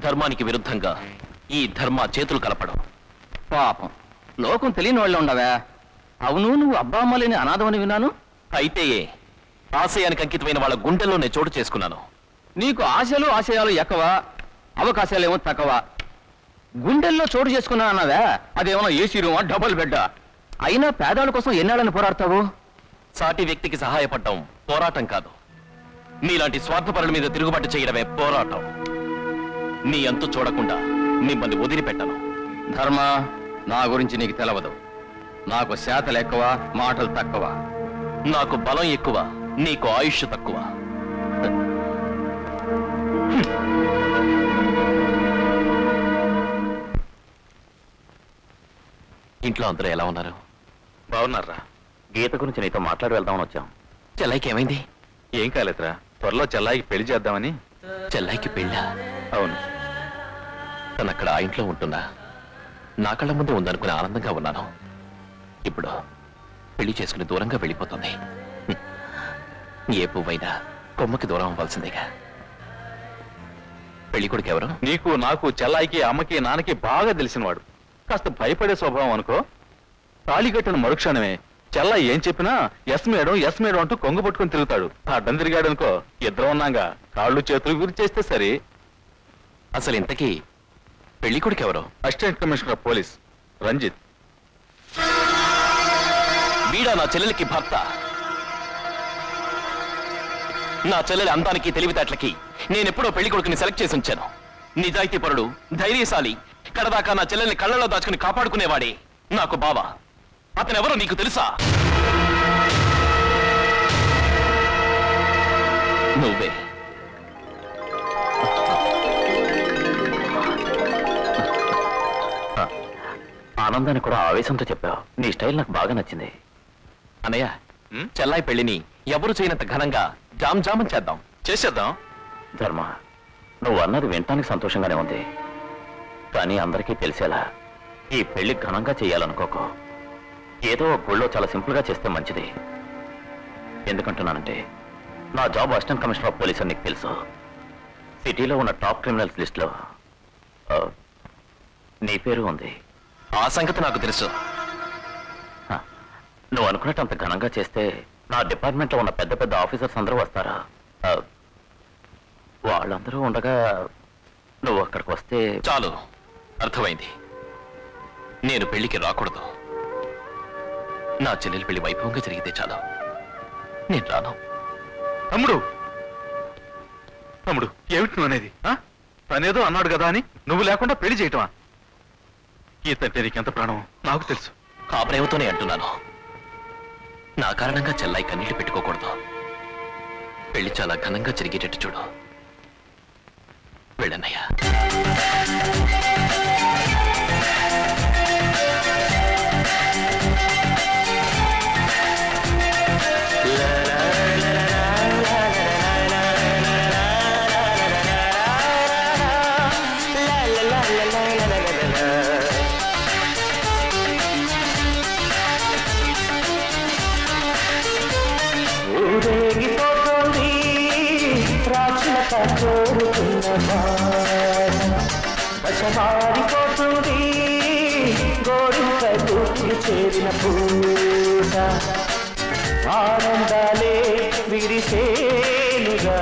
ధర్మానికి విరుద్ధంగా ఈ ధర్మ చేతులు కలపడం. పాపం. లోకం తెలియని వాళ్ళు ఉండవా. అవును నువ్వు అబ్బామ్మ లేని అనాథమని విన్నాను? అయితే ఆశయానికి అంకితమైన వాళ్ళ గుండెల్లోనే చోటు చేసుకున్నాను. నీకు ఆశలు ఆశయాలు ఎక్కువ అవకాశాలేమో తక్కువ. గుండెల్లో చోటు చేసుకున్నా అన్నదా అదేమన్నా ఏసీ రూమా డబుల్ బెడ్ అయినా పేదవాళ్ళ కోసం ఎన్నాళ్ళని పోరాడతావు? సాటి వ్యక్తికి సహాయపడటం పోరాటం కాదు. నీలాంటి స్వార్థపరుల మీద తిరుగుబాటు చేయడమే పోరాటం. నీ అంతు చూడకుండా మిమ్మల్ని వదిలిపెట్టను. ధర్మ నా గురించి నీకు తెలవదు. నాకు శాతలు ఎక్కువ మాటలు తక్కువ. నాకు బలం ఎక్కువ నీకు ఆయుష్ తక్కువ. ఇంట్లో అందరూ ఎలా ఉన్నారు? బాగున్నారా? గీత గురించి నీతో మాట్లాడి వెళ్దామని వచ్చాం. చెల్లైకి ఏమైంది? ఏం కాలేదురా. త్వరలో చెల్లాయికి పెళ్ళి చేద్దామని. చెల్లైకి పెళ్ళా? అవును. తను అక్కడ ఆ ఇంట్లో ఉంటున్నా. నా కళ్ళ ముందే ఉందనుకుని ఆనందంగా ఉన్నాను. ఇప్పుడు పెళ్ళి చేసుకుని దూరంగా వెళ్ళిపోతుంది. ఏ పువ్వైనా కొమ్మకి దూరం అవ్వాల్సిందేగా. పెళ్ళి కొడుకు ఎవరు? నీకు నాకు చెల్లాయికి అమ్మకి నాన్నకి బాగా తెలిసినవాడు. కాస్త భయపడే స్వభావం అనుకో. తాళి కట్టిన మరుక్షణమే. చెల్ల ఏం చెప్పినా ఎస్ మేడం ఎస్ మేడం అంటూ కొంగు పట్టుకుని తిరుగుతాడు. అడ్డం తిరిగాడు అనుకో ఇద్దరు ఉన్నాగా. కాళ్ళు చేతులు గురి చేస్తే సరే. అసలు ఇంతకీ పెళ్ళి కొడుకు ఎవరు అసిస్టెంట్ కమిషనర్ పోలీస్ రంజిత్. వీడా నా చెల్లెలికి భర్త. నా చెల్లెలి అందానికి తెలివితేటలకి నేనెప్పుడో పెళ్ళి కొడుకుని సెలెక్ట్ చేసి ఉంచాను. నిజాయితీ పరుడు ధైర్యశాలి కడదాకా నా చెల్లెల్ని కళ్ళలో దాచుకుని కాపాడుకునేవాడే నాకు బావ. అతనెవరో నీకు తెలుసా? నువ్వే. ఆనందాన్ని కూడా ఆవేశంతో చెప్పావు. నీ స్టైల్ నాకు బాగా నచ్చింది. అన్నయ్య చెల్లాయి పెళ్ళిని ఎవరు చేయనంత ఘనంగా జామ్ జామం చేద్దాం. చేసేద్దాం? ధర్మ నువ్వు అన్నది వినటానికి సంతోషంగానే ఉంది. కానీ అందరికీ తెలిసేలా ఈ పెళ్ళి ఘనంగా చేయాలనుకోకు. ఏదో ఒక గుళ్ళో చాలా సింపుల్గా చేస్తే మంచిది. ఎందుకంటున్నానంటే నా job assistant commissioner of police అని నీకు తెలుసు. సిటీలో ఉన్న టాప్ క్రిమినల్స్ లిస్ట్లో నీ పేరు ఉంది. ఆ సంగతి నాకు తెలుసు. నువ్వు అనుకున్నట్టు అంత ఘనంగా చేస్తే నా డిపార్ట్మెంట్లో ఉన్న పెద్ద పెద్ద ఆఫీసర్స్ అందరూ వస్తారా? వాళ్ళందరూ ఉండగా నువ్వు అక్కడికి వస్తే చాలు. అర్థమైంది. నేను పెళ్ళికి రాకూడదు. నా చెల్లెలి పెళ్ళి వైభవంగా జరిగితే చాలు. నేను రాను. తమ్ముడు! తమ్ముడు ఏమిటి నువ్వు అనేది ఆ? తనేదో అన్నాడు కదా అని నువ్వు లేకుండా పెళ్ళి చేయటమా? ఈతంటే నీకెంత ప్రాణం? నాకు తెలుసు. ఆ ప్రేమతోనే అంటున్నాను. నా కారణంగా చెల్లాయి కన్నీటి పెట్టుకోకూడదు. పెళ్ళి చాలా ఘనంగా జరిగేటట్టు చూడు. వెళ్ళన్నయ్యా. దూకి పూట ఆనందాలే విరిసేలుగా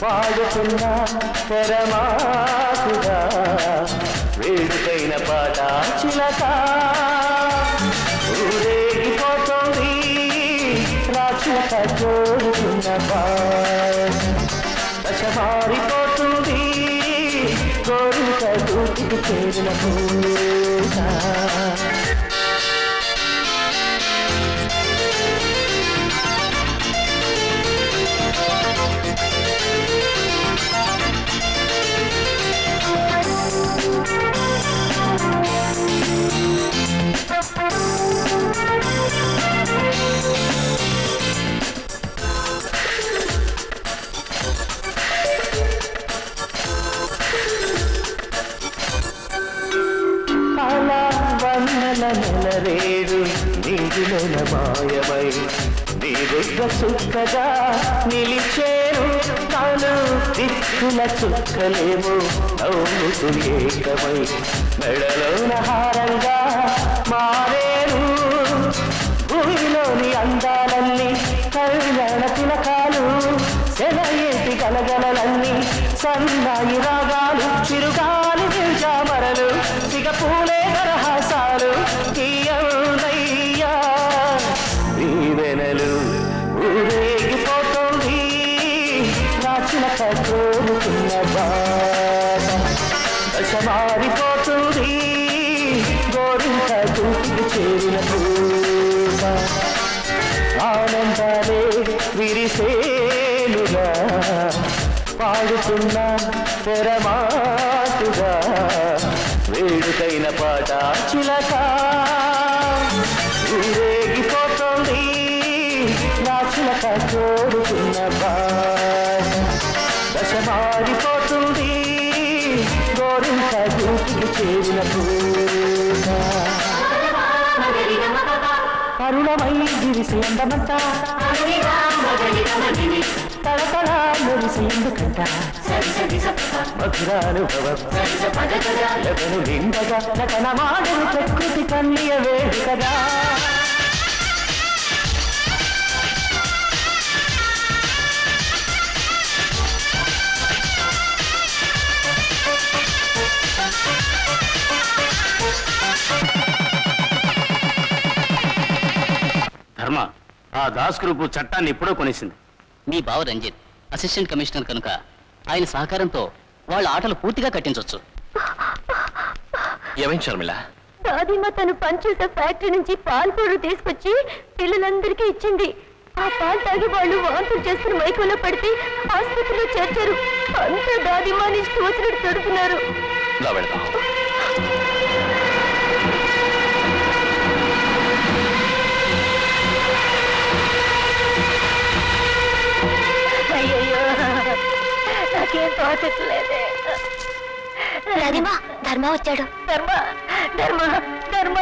పాడుతున్న తెరమాకుగా వేడుకైన పాట చిలక ఊరేగిపోతుంది రాక్షక జోడుకున్న దశ మారిపోతుంది కోరిక దూకికి చేరిన పూట. నెలరేడు నెలరేడు నెల మాయమై. నీ దగ్గర చుక్కగా నిలిచేరు నాలు దిక్కుల చుక్కలేము నవ్వుతూ ఏకమై. మెడలోన హారంగా మారేరు భూమిలోని అందాలన్నీ కరుణ తిలకాలు సెలయేటి గలగలలన్నీ సన్నాయి రాగాలు గోరింక దూకికి చేరిన పూట కరుణమై గిరిసి అందమంతా తడతడ మెరిసి ఎందుకంట మధురానుభవం నిండగా నటన ప్రకృతి కన్య వేడుకగా ఆ దాస్ గ్రూపు చట్టాన్ని ఎప్పుడో కొనేసింది. మీ బావ రంజిత్ అసిస్టెంట్ కమిషనర్ కనుక ఆయన సహకారంతో వాళ్ళ ఆటలు పూర్తిగా కట్టించవచ్చు ఏమైంది షర్మిల? దాదిమ తను పనిచేసే ఫ్యాక్టరీ నుంచి పాలు పౌడర్ తీసుకొచ్చి పిల్లలందరికీ ఇచ్చింది. ఆ పాలు తాగి వాళ్ళు వాంతులు చేసుకుని మైకంలో పడితే ఆసుపత్రిలో చేర్చారు. అంతా దాదిమాని ఇష్టం వచ్చినట్టు తడుపుతున్నారు. నాకేం తోచట్లేదే. దాదిమా ధర్మ వచ్చాడు. ధర్మ ధర్మ ధర్మ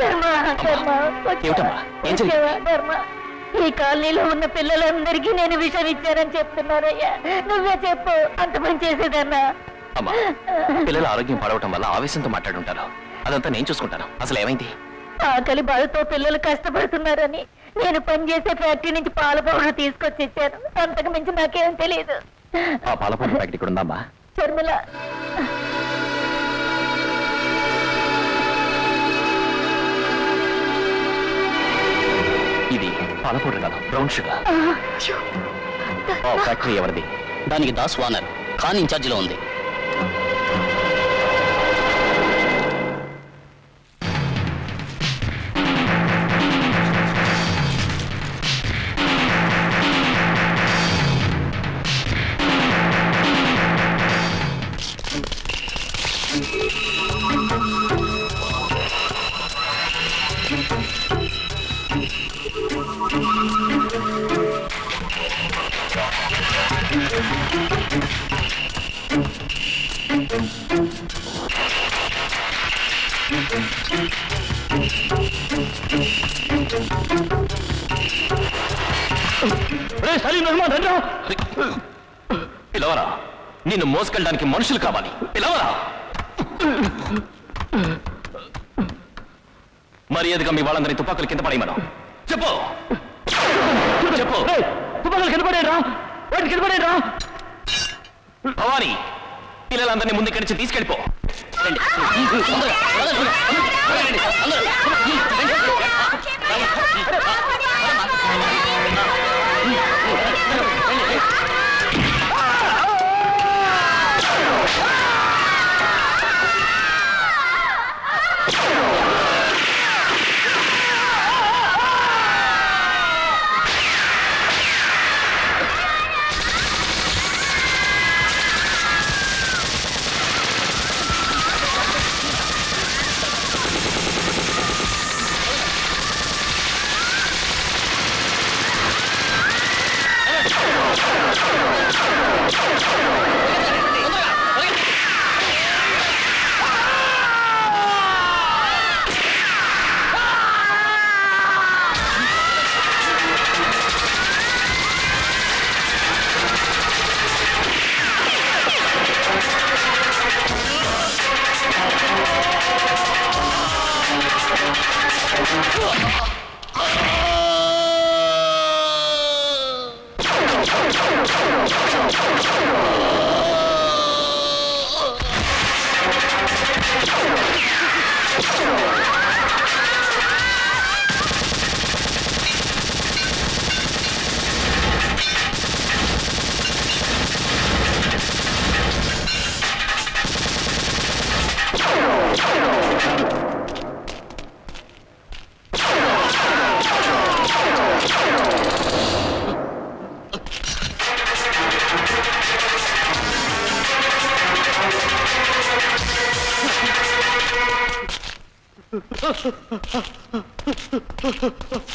ధర్మ ధర్మ? వచ్చావా, ధర్మ. ఈ కాలనీలో ఉన్న పిల్లలందరికీ నేను విషయం ఇచ్చానని చెప్తున్నారయ్యా. నువ్వే చెప్పు అంత పని చేసేదన్నా? అమ్మా పిల్లల ఆరోగ్యం పాడవటం వల్ల ఆవేశంతో మాట్లాడుంటారు అదంతా నేను చూసుకుంటాను. అసలు ఏమైంది? ఆకలి బాధతో పిల్లలు కష్టపడుతున్నారని నేను పనిచేసే ఫ్యాక్టరీ నుంచి పాల పౌడర్ తీసుకొచ్చి ఇచ్చాను. అంతకు మించి నాకేం తెలియదు ఆ పాలపూట ప్యాకెట్ ఇక్కడ ఉందమ్మా. శర్మిల ఇది పాలపూట కాదు బ్రౌన్ షుగర్ ఫ్యాక్టరీ ఎవరిది? దానికి దాస్ వానర్ ఖాన్ ఇన్ఛార్జిలో ఉంది. పిలవరా నిన్ను మోసుకెళ్ళడానికి మనుషులు కావాలి పిలవరా మర్యాదగా మీ వాళ్ళందరి తుపాకులు కింద పడేయమను చెప్పు చెప్పు తుపాకులు కింద పడేయరా వాటిని కింద పడేయరా భవాని పిల్లలందరినీ ముందు ఇక్కడి నుంచి తీసుకెళ్ళిపో Oh!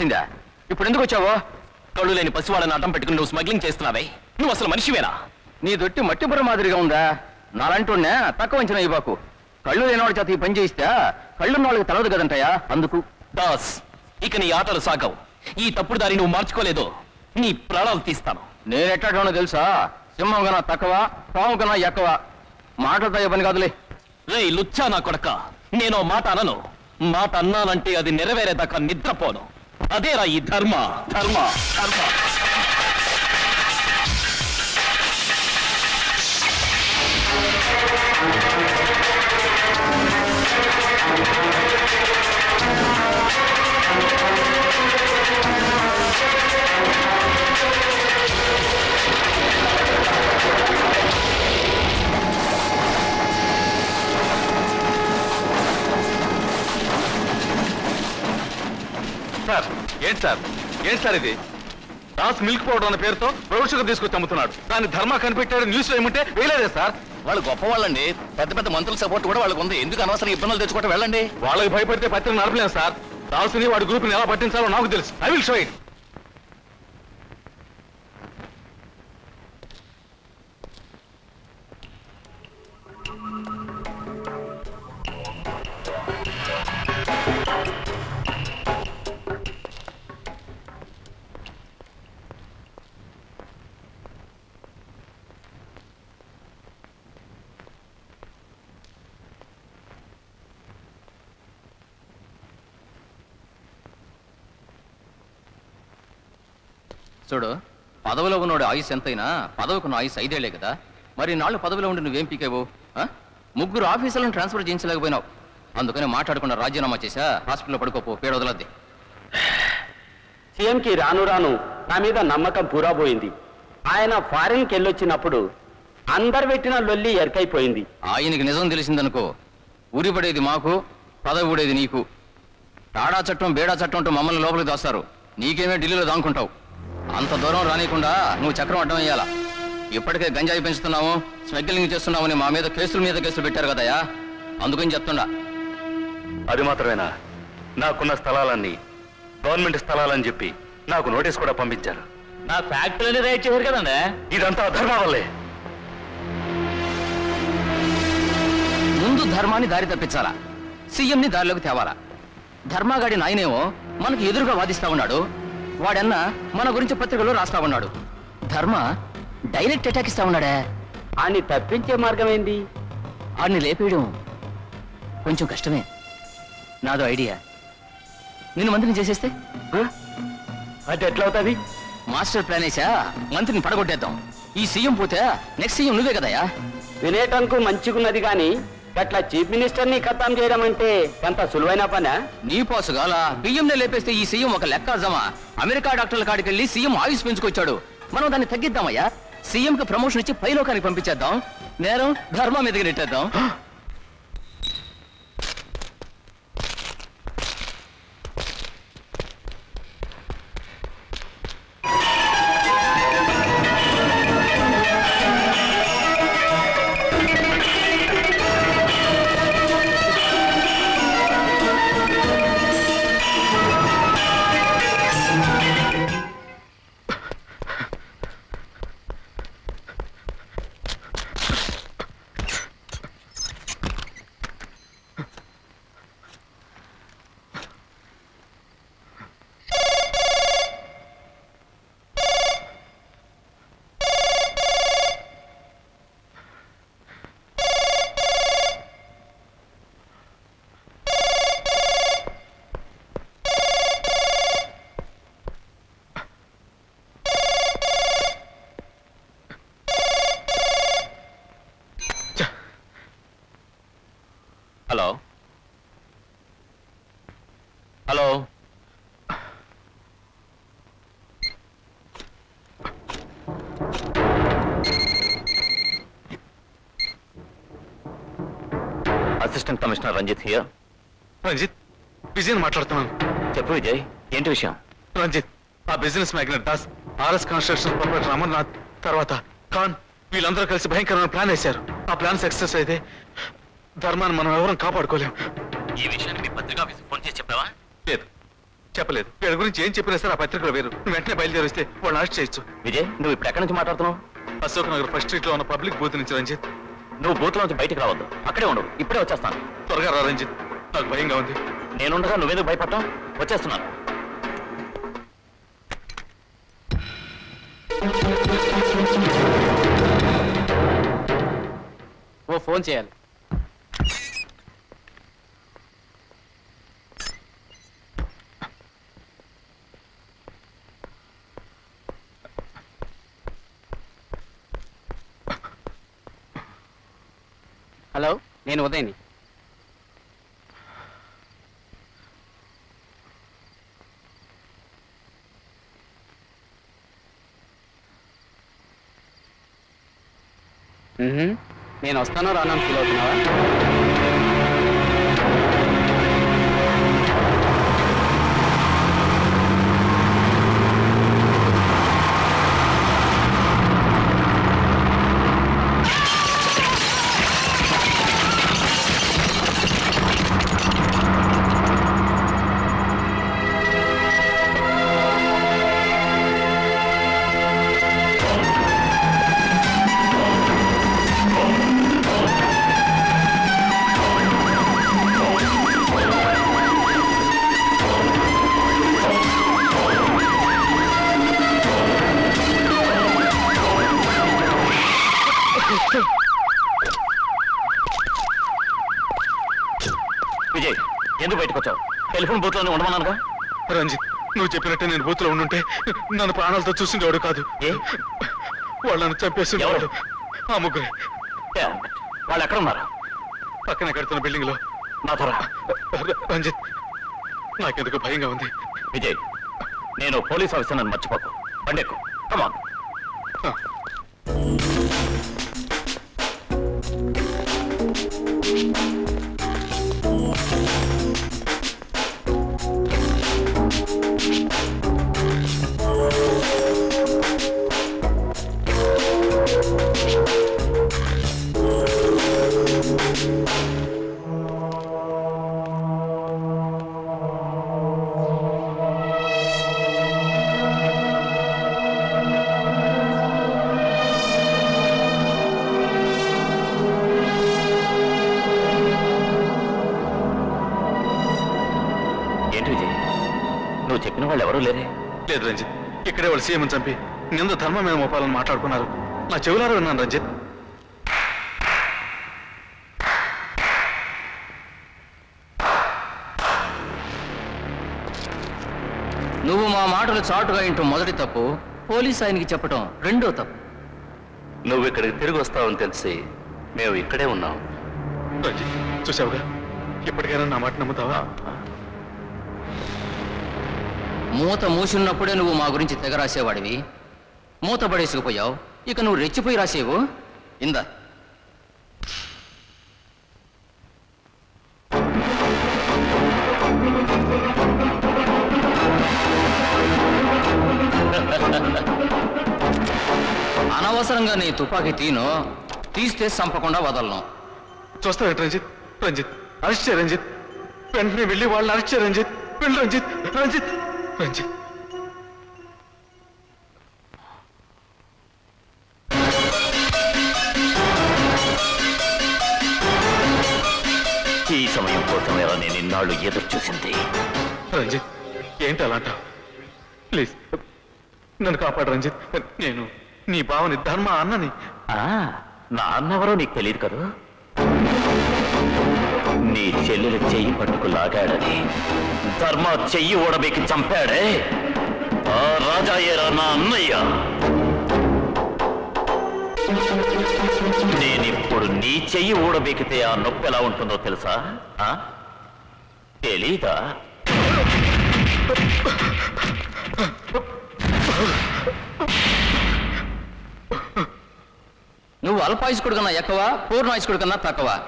పిచ్చి ఇప్పుడు ఎందుకు వచ్చావో? కళ్ళు లేని పసివాళ్ళని అడ్డం పెట్టుకుని నువ్వు స్మగ్లింగ్ చేస్తున్నావే. నువ్వు అసలు మనిషివేనా? నీ దొట్టి మట్టిపుర మాదిరిగా ఉందా? నాలంటున్నా తక్కువ అంచనా ఇవ్వకు. కళ్ళు లేనివాడి చేత ఈ పని చేయిస్తా కళ్ళున్న వాళ్ళకి తెలవదు కదంటాయా అందుకు. దాస్ ఇక నీ ఆటలు సాగవు. ఈ తప్పుడు దారి నువ్వు మార్చుకోలేదు. నీ ప్రాణాలు తీస్తాను. నేను ఎట్టాడో తెలుసా? సింహం కన్నా తక్కువ పాము కన్నా ఎక్కువ. మాటలతో పని కాదులే. రే లుచ్చా నా కొడక. నేను మాట అనను. మాట అన్నానంటే అది నెరవేరేదాకా నిద్రపోను. అదేరా ఈ ధర్మ ధర్మ ధర్మ సార్? ఏంటి సార్? ఏంటి సార్ ఇది? దాస్ మిల్క్ పౌడర్ అన్న పేరుతో బ్రౌన్ షుగర్ తీసుకొచ్చి అమ్ముతున్నాడు. దాన్ని ధర్మ కనిపెట్టాడు న్యూస్ ఏమంటే వేయలేదే సార్. వాళ్ళు గొప్పవాళ్ళండి. పెద్ద పెద్ద మంత్రుల సపోర్ట్ కూడా వాళ్ళకు ఉంది. ఎందుకు అనవసరం ఇబ్బందులు తెచ్చుకుంటే వెళ్ళండి? వాళ్ళకి భయపడితే పత్రిక నడపలేం సార్. దాసుని వాడి గ్రూప్ని ఎలా పట్టించాలో నాకు తెలుసు. I will show it. చూడు పదవిలో ఉన్నోడు ఆయుస్ ఎంతైనా పదవికున్న ఆయుస్ ఐదేళ్ళే కదా. మరి నాళ్ళు పదవిలో ఉండి నువ్వేం పీకేవు? ముగ్గురు ఆఫీసులను ట్రాన్స్ఫర్ చేయించలేకపోయినావు. అందుకని మాట్లాడకుండా రాజీనామా చేశా హాస్పిటల్లో పడుకోపో పేరు వదలద్ది. సీఎంకి రాను రాను నా మీద నమ్మకం పూరా పోయింది ఆయన ఫారిన్కి వెళ్ళొచ్చినప్పుడు అందరు పెట్టిన లొల్లి ఎరకైపోయింది. ఆయనకి నిజం తెలిసిందనుకో ఊరిపడేది మాకు పదవి ఊడేది నీకు. టాడా చట్టం బేడా చట్టం అంటూ మమ్మల్ని లోపలికి దోస్తారు. నీకేమే ఢిల్లీలో దాంకుంటావు. అంత దూరం రానికుండా నువ్వు చక్రం అడ్డం వేయాలా? ఇప్పటికే గంజాయి పెంచుతున్నావు స్మగ్లింగ్ చేస్తున్నావని మా మీద కేసుల మీద కేసులు పెట్టారు కదయా అందుకని చెప్తుండా. అది మాత్రమేనా? నాకున్న స్థలాలన్నీ గవర్నమెంట్ స్థలాలని చెప్పి నాకు నోటీస్ కూడా పంపించారు. నా ఫ్యాక్టరీని రైట్ చేశారు కదండి. ఇదంతా ధర్మ వల్లే. ముందు ధర్మాన్ని దారి తప్పించాలా? సీఎంని దారిలోకి తేవాలా? ధర్మాగాడి నాయనేమో మనకు ఎదురుగా వాదిస్తా ఉన్నాడు. వాడన్న మన గురించి పత్రికలో రాస్తా ఉన్నాడు. ధర్మ డైరెక్ట్ అటాక్ ఇస్తా ఉన్నాడే? అని తప్పించే మార్గం ఏంది ఆడిని లేపేయడం కొంచెం కష్టమే. నాదో ఐడియా. నేను మంత్రిని చేసేస్తే? అది ఎట్లా అవుతుంది మాస్టర్ ప్లాన్ వేసా మంత్రిని పడగొట్టేద్దాం. ఈ సీఎం పోతే నెక్స్ట్ సీఎం నువ్వే కదయా వినేటానికి మంచిగున్నది కానీ గట్లా చీఫ్ మినిస్టర్ని ఖతం చేయడం అంటే ఎంత సులువైన పనా? నీ పోసుగాల బియ్యంనే లేపేస్తే ఈ సీఎం ఒక లెక్క జమా అమెరికా డాక్టర్ల కాడికి వెళ్ళి సీఎం ఆయుష్ పెంచుకొచ్చాడు. మనం దాన్ని తగ్గిద్దామయ్యా? సీఎం కి ప్రమోషన్ ఇచ్చి పైలోకానికి పంపించేద్దాం. నేరం ధర్మా మీదకి నెట్టేద్దాం. Assistant commissioner Ranjit here. Ranjit Vijayan మాట్లాడుతున్నాను. చెప్పు విజయ్ ఏంటి విషయం? రంజిత్ ఆ business magnate Das RS construction proprietor Amarnath తర్వాత ఖాన్ వీళ్ళందరూ కలిసి భయంకరమైన ప్లాన్ వేశారు. ఆ ప్లాన్ సక్సెస్ అయితే ధర్మాన్ని మనం ఎవరం కాపాడుకోలేం. ఈ విషయాన్ని మీ పత్రికా ఆఫీస్ ఫోన్ చేసి చెప్పావా? లేదు. చెప్పలేదు. వీళ్ళ గురించి ఏం చెప్పినా సరే ఆ పత్రికలో వేరు. వెంటనే బయలుదేరిస్తే వాళ్ళని అరెస్ట్ చేయొచ్చు. విజయ్ నువ్వు ఇప్పుడు ఎక్కడి నుంచి మాట్లాడుతున్నావు? అశోక్ నగర్ ఫస్ట్ స్ట్రీట్లో ఉన్న పబ్లిక్ బూత్ నుంచి రంజిత్. నువ్వు బూత్లో నుంచి బయటకు రావద్దు. అక్కడే ఉండవు ఇప్పుడే వచ్చేస్తాను. త్వరగా రా రంజిత్. నాకు భయంగా ఉంది. నేనుండగా నువ్వెందుకు భయపడటం వచ్చేస్తున్నాను. ఓ ఫోన్ చేయాలి హలో నేను ఉదయని. నేను వస్తానో రానో ఫీల్ అవుతున్నావా? బూత్లోనే ఉండమన్నానుగా? రంజిత్ నువ్వు చెప్పినట్టే నేను బూత్లో ఉండుంటే నన్ను ప్రాణాలతో చూసిండేవాడు కాదు. వాళ్ళు నన్ను చంపేసిండేవాడు. ఆ ముగ్గురే. వాళ్ళు ఎక్కడ ఉన్నారు పక్కన కడుతున్న బిల్డింగ్లో నాతో. రంజిత్ నాకెందుకు భయంగా ఉంది. విజయ్ నేను పోలీస్ ఆఫీసర్ నన్ను మర్చిపోకు. బండెక్కు. కమాన్ ఏంటి లేదు రంజిత్. ఇక్కడే వాళ్ళు సీఎం చంపి నింద ధర్మం మీద మోపాలని మాట్లాడుకున్నారు. నా చెవులారా విన్నాను రంజిత్. నువ్వు మా మాటలు చాటుగా ఇంటూ మొదటి తప్పు పోలీస్ ఆయనకి చెప్పటం రెండో తప్పు. నువ్వు ఇక్కడికి తిరిగి వస్తావని తెలిసి మేము ఇక్కడే ఉన్నాం. రంజిత్ చూసావుగా? ఇప్పటికైనా నా మాట నమ్ముతావా? మూత మూసున్నప్పుడే నువ్వు మా గురించి తెగ రాసేవాడివి. మూత పడేసుకుపోయావు. ఇక నువ్వు రెచ్చిపోయి రాసేవు. ఇందా. అనవసరంగా నీ తుపాకీ తీను. తీస్తే చంపకుండా వదలను. చూస్తావేంటి రంజిత్? రంజిత్. అరెస్ట్ రంజిత్. వెంటనే వెళ్ళి వాళ్ళని అరెస్ట్ రంజిత్. వెళ్ళి రంజిత్. రంజిత్. ఈ సమయం కోసమేరా నేను ఇన్నాళ్ళు ఎదురు చూసింది? రంజిత్ ఏంటి అలా అంటావు? ప్లీజ్ నన్ను కాపాడు రంజిత్. నేను నీ బావని ధర్మ అన్నని. ఆ, నా అన్నెవరో నీకు తెలియదు కదూ? నీ చెల్లెలు చెయ్యి పట్టుకు లాగాడని. ధర్మ చెయ్యి ఓడబెక్కి చంపాడే. ఆ రాజాయేరా నా అన్నయ్య. నేనిప్పుడు నీ చెయ్యి ఊడబెక్కితే ఆ నొప్పి ఎలా ఉంటుందో తెలుసా? ఆ? తెలీదా? నువ్వు అల్పాయుష్కుడు కన్నా ఎక్కువ పూర్ణాయుష్కుడు కన్నా తక్కువ.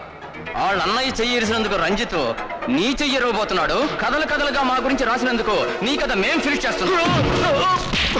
వాళ్ళ అన్నయ్య చెయ్యేసినందుకు రంజిత్ నీ చెయ్యరబోతున్నాడు కథలు కథలుగా మా గురించి రాసినందుకు నీ కథ మేం ఫినిష్ చేస్తున్నాం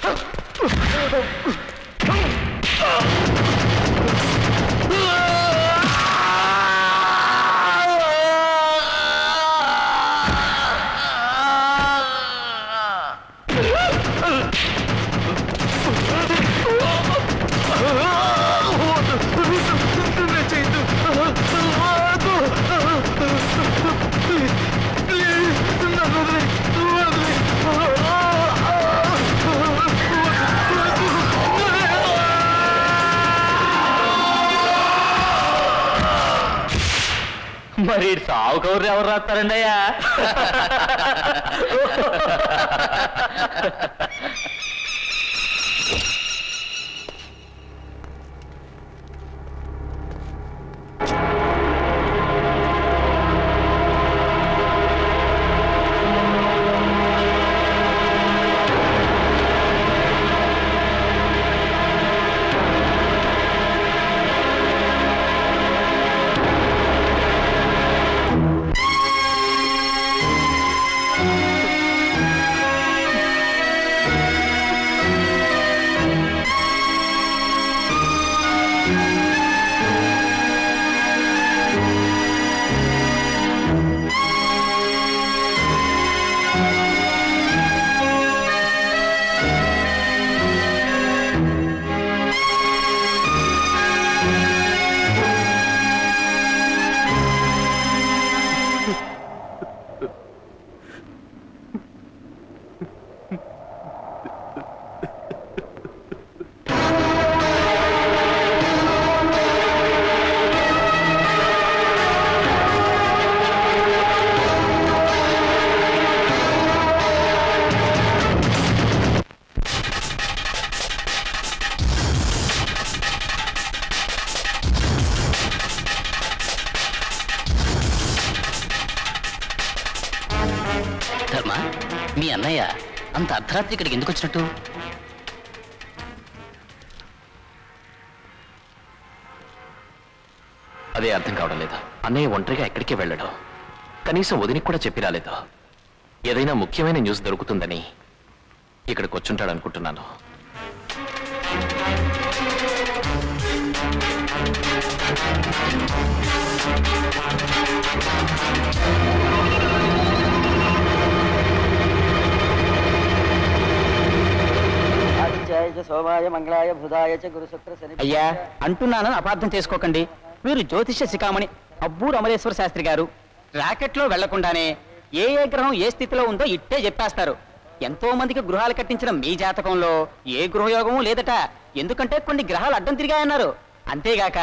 Huh? Oh! మరి సావు కౌరు ఎవరు రాస్తారండి అయ్యా? అర్ధరాత్రి ఇక్కడికి ఎందుకు వచ్చినట్టు? అదే అర్థం కావడం లేదు? అన్నయ్య ఒంటరిగా ఎక్కడికి వెళ్ళడు. కనీసం వదినికి కూడా చెప్పి రాలేదు. ఏదైనా ముఖ్యమైన న్యూస్ దొరుకుతుందని ఇక్కడికి వచ్చుంటాడు అనుకుంటున్నాను సోమాయ మంగళాయ బుధాయ చ గురు శుక్ర శని అయ్యా అంటున్నానని అపార్థం చేసుకోకండి. మీరు జ్యోతిష్య శిఖామణి అబ్బూరు అమరేశ్వర శాస్త్రి గారు. రాకెట్లో వెళ్ళకుండానే ఏ ఏ గ్రహం ఏ స్థితిలో ఉందో ఇట్టే చెప్పేస్తారు. ఎంతో మందికి గృహాలు కట్టించిన మీ జాతకంలో ఏ గృహయోగము లేదట. ఎందుకంటే కొన్ని గ్రహాలు అడ్డం తిరిగాయన్నారు. అంతేగాక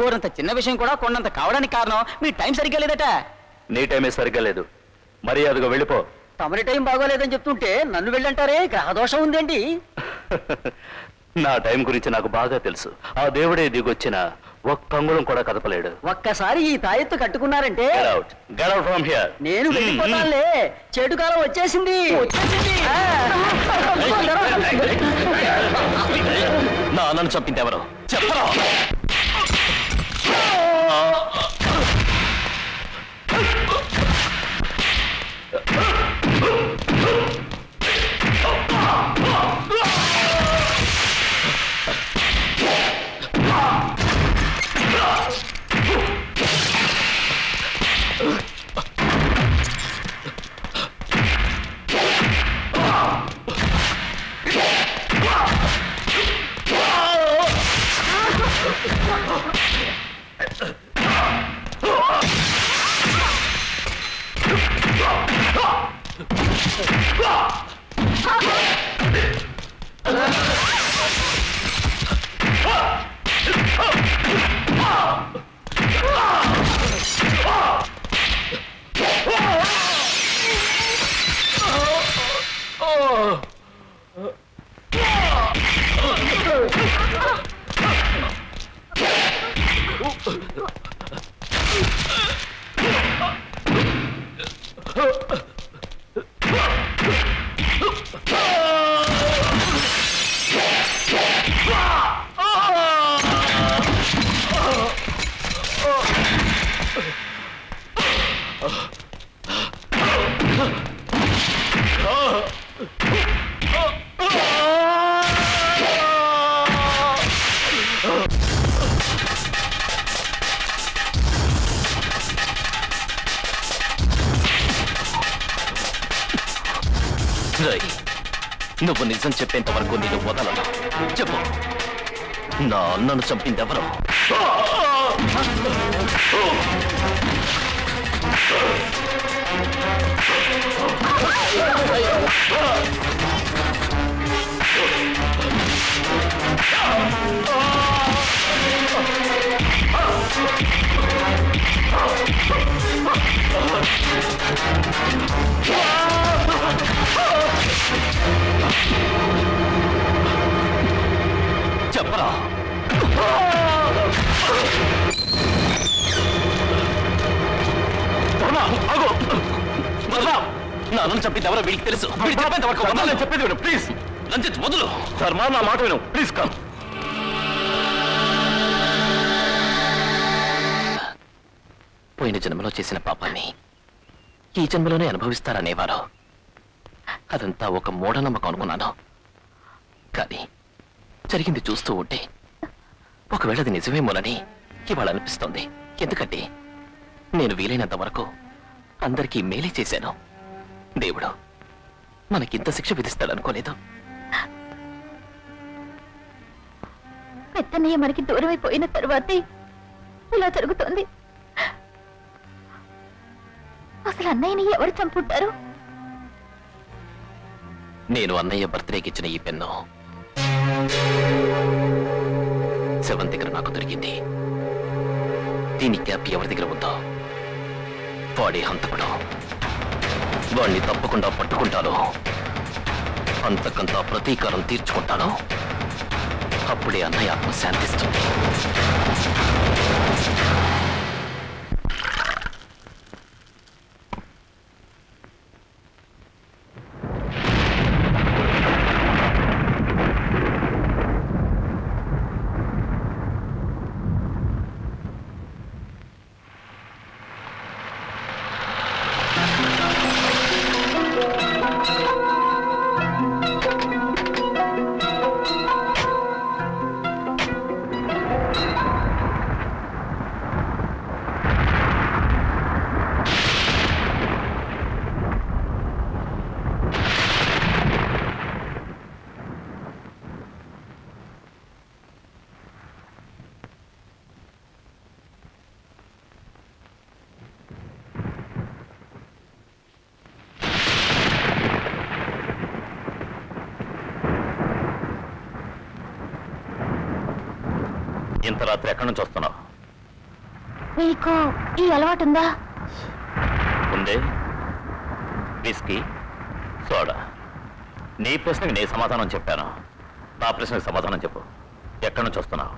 గోరంత చిన్న విషయం కూడా కొండంత కావడానికి కారణం మీ టైం సరిగ్గా లేదట. నీ టైమే సరిగ్గా లేదు. మర్యాదగా వెళ్ళిపో. తమరి టైం బాగోలేదని చెప్తుంటే నన్ను వెళ్ళంటారే? గ్రహదోషం ఉందేంటి? నా టైం గురించి నాకు బాగా తెలుసు. ఆ దేవుడే దిగొచ్చిన ఒక్క అంగుళం కూడా కదపలేడు. ఒక్కసారి ఈ తాయెత్తు కట్టుకున్నారంటే Get out. Get out from here. నేను వెళ్ళిపోతానులే. చెడు కాలం వచ్చేసింది. నా అన్నను చంపింది ఎవరు? చెప్పరా? Oh! నువ్వు నిజం చెప్పేంత వరకు నేను వదలను చెప్పు నా అన్నను చంపింది ఎవరు Ah! చెప్పరా? నాన్నను చంపింది ఎవరో వీడికి తెలుసు. నేను చెప్పేది విను ప్లీజ్. రంజిత్ వదులు. ధర్మ నా మాట విను. Please come. పోయిన జన్మలో చేసిన పాపాన్ని ఈ జన్మలోనే అనుభవిస్తారనేవారు. అదంతా ఒక మూఢనమ్మకం అనుకున్నాను. కానీ జరిగింది చూస్తూ ఉంటే ఒకవేళ అది నిజమేమోనని ఇవాళ అనిపిస్తోంది. ఎందుకంటే నేను వీలైనంత వరకు అందరికీ మేలే చేశాను. దేవుడు మనకింత శిక్ష విధిస్తాడనుకోలేదు. పెద్దన్నయ్య మనకి దూరం అయిపోయిన తర్వాతే ఇలా జరుగుతోంది. అసలు అన్నయ్యని ఎవరు చంపుంటారు? నేను అన్నయ్య బర్త్డేకి ఇచ్చిన ఈ పెన్ను సెవెన్ దగ్గర నాకు దొరికింది. దీని క్యాప్ ఎవరి దగ్గర ఉందో వాడే హంతకుడు. వాణ్ణి తప్పకుండా పట్టుకుంటాను. అంతకంతా ప్రతీకారం తీర్చుకుంటాను. అప్పుడే అన్నయ్య ఆత్మ శాంతిస్తుంది ఎక్కడి నుంచి వస్తున్నావు? మీకు ఈ అలవాటు ఉందా ఉందే. Whisky soda. నీ ప్రశ్నకి నీ సమాధానం చెప్పాను. నా ప్రశ్నకి సమాధానం చెప్పు. ఎక్కడి నుంచి వస్తున్నావు?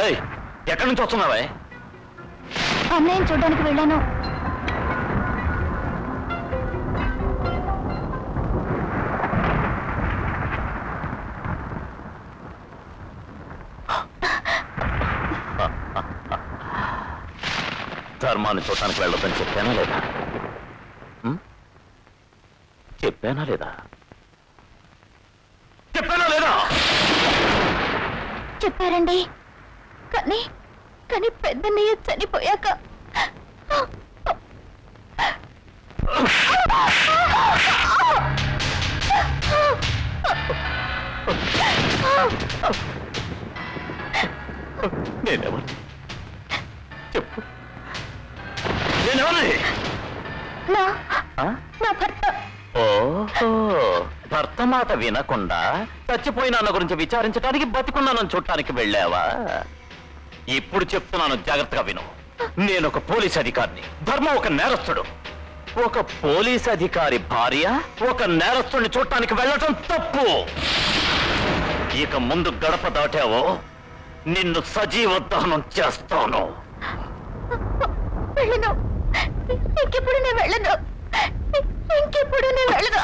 ఏయ్ ఎక్కడి నుంచి వస్తున్నావే? అన్నయ్యని చూడడానికి వెళ్ళాను. అమ్మాని చూడటానికి వెళ్ళొద్దని చెప్పానా లేదా? చెప్పానా లేదా? చెప్పానా లేదా? చెప్పారండి. కానీ కానీ పెద్దన్నయ్య చనిపోయాక మాట వినకుండా చచ్చిపోయిన అన్న గురించి విచారించడానికి బతికున్నానని చూడటానికి వెళ్ళావా? ఇప్పుడు చెప్తున్నాను జాగ్రత్తగా విను. నేను ఒక పోలీస్ అధికారిని ధర్మం ఒక నేరస్తుడు. ఒక పోలీస్ అధికారి భార్య ఒక నేరస్తుడిని చూడటానికి వెళ్ళటం తప్పు. ఇక ముందు గడప దాటావో నిన్ను సజీవ దహనం చేస్తాను. వెళ్ళను. ఇంకెప్పుడు నేను వెళ్ళను. ఇంకెప్పుడు నేను వెళ్ళను.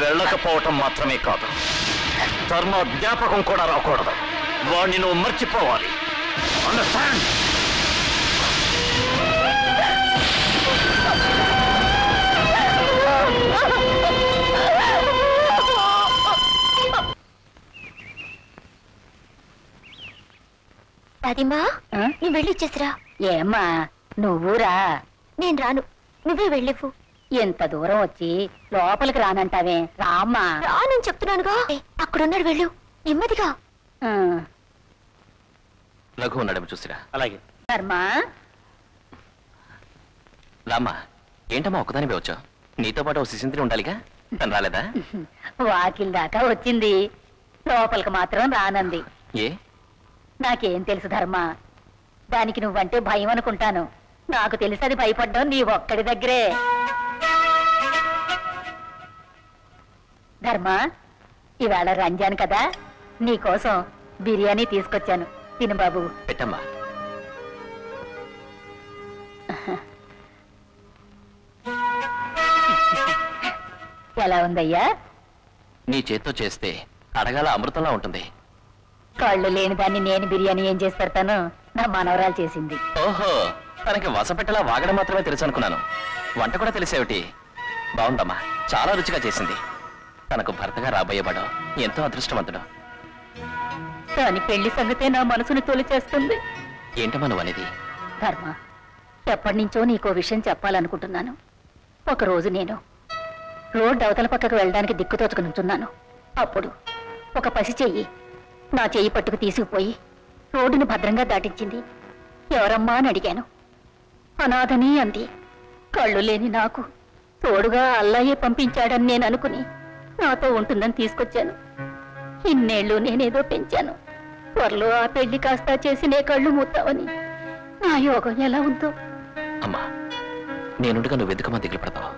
వెళ్ళకపోవటం మాత్రమే కాదు. ధర్మ జ్ఞాపకం కూడా రాకూడదు. వాడిని నువ్వు మర్చిపోవాలి. అండర్స్టాండ్ దాదిమా నువ్వు వెళ్ళి ఇచ్చేసిరా ఏమ్మా నువ్వురా నేను రాను. నువ్వే వెళ్ళివ్వు ఎంత దూరం వచ్చి లోపలికి రానంటావే? రామ్మా. రానని చెప్తున్నానుగా. అక్కడున్నాడు వెళ్ళు. నెమ్మదిగా. రఘు ఉన్నాడేమో చూసిరా. అలాగే. ధర్మా. రామ్మా ఏంటమ్మా ఒక్కదానివే వచ్చావు? నీతో పాటు ఓ శిశింద్రి ఉండాలిగా? తను రాలేదా? వాకిల్ దాకా వచ్చింది. లోపలికి మాత్రం రానంది. ఏ? నాకేం తెలుసు ధర్మ. దానికి నువ్వంటే భయం అనుకుంటాను. నాకు తెలిసి అది భయపడ్డం నీ ఒక్కడి దగ్గరే. ధర్మ ఇవాళ రంజాన్ కదా. నీకోసం బిర్యానీ తీసుకొచ్చాను. తిను బాబు. పెట్టమ్మా. ఎలా ఉందయ్యా? నీ చేత్తో చేస్తే అడగాల అమృతంలా ఉంటుంది. కళ్ళు లేని దాన్ని నేను బిర్యానీ ఏం చేసి పెడతాను నా మనవరాలు చేసింది. ఓహో తనకి వసపెట్టలా వాగడం మాత్రమే తెలుసు అనుకున్నాను. వంట కూడా తెలిసేవిటి. బాగుందమ్మా చాలా రుచిగా చేసింది. తనకు భర్తగా రాబోయేవాడు ఎంతో అదృష్టవంతుడు. దాని పెళ్ళి సంగతే నా మనసును తొలిచేస్తుంది. ఏంటమ్మా నువ్వు అనేది? ధర్మ ఎప్పటి నుంచో నీకో విషయం చెప్పాలనుకుంటున్నాను. ఒకరోజు నేను రోడ్ అవతల పక్కకు వెళ్ళడానికి దిక్కుతోచుకు నుంచున్నాను. అప్పుడు ఒక పసి చెయ్యి నా చెయ్యి పట్టుకు తీసుకుపోయి రోడ్డును భద్రంగా దాటించింది. ఎవరమ్మా అని అడిగాను. అనాథని అంది. కళ్ళు లేని నాకు తోడుగా అల్లాయే పంపించాడని నేను అనుకుని నాతో ఉంటుందని తీసుకొచ్చాను. ఇన్నేళ్ళు నేనేదో పెంచాను. త్వరలో ఆ పెళ్ళి కాస్త చేసి నే కళ్ళు మూతావని నా యోగం ఎలా ఉందో. అమ్మా నేనుండగా నువ్వు ఎందుకమ్మా దిగులు పడతావు?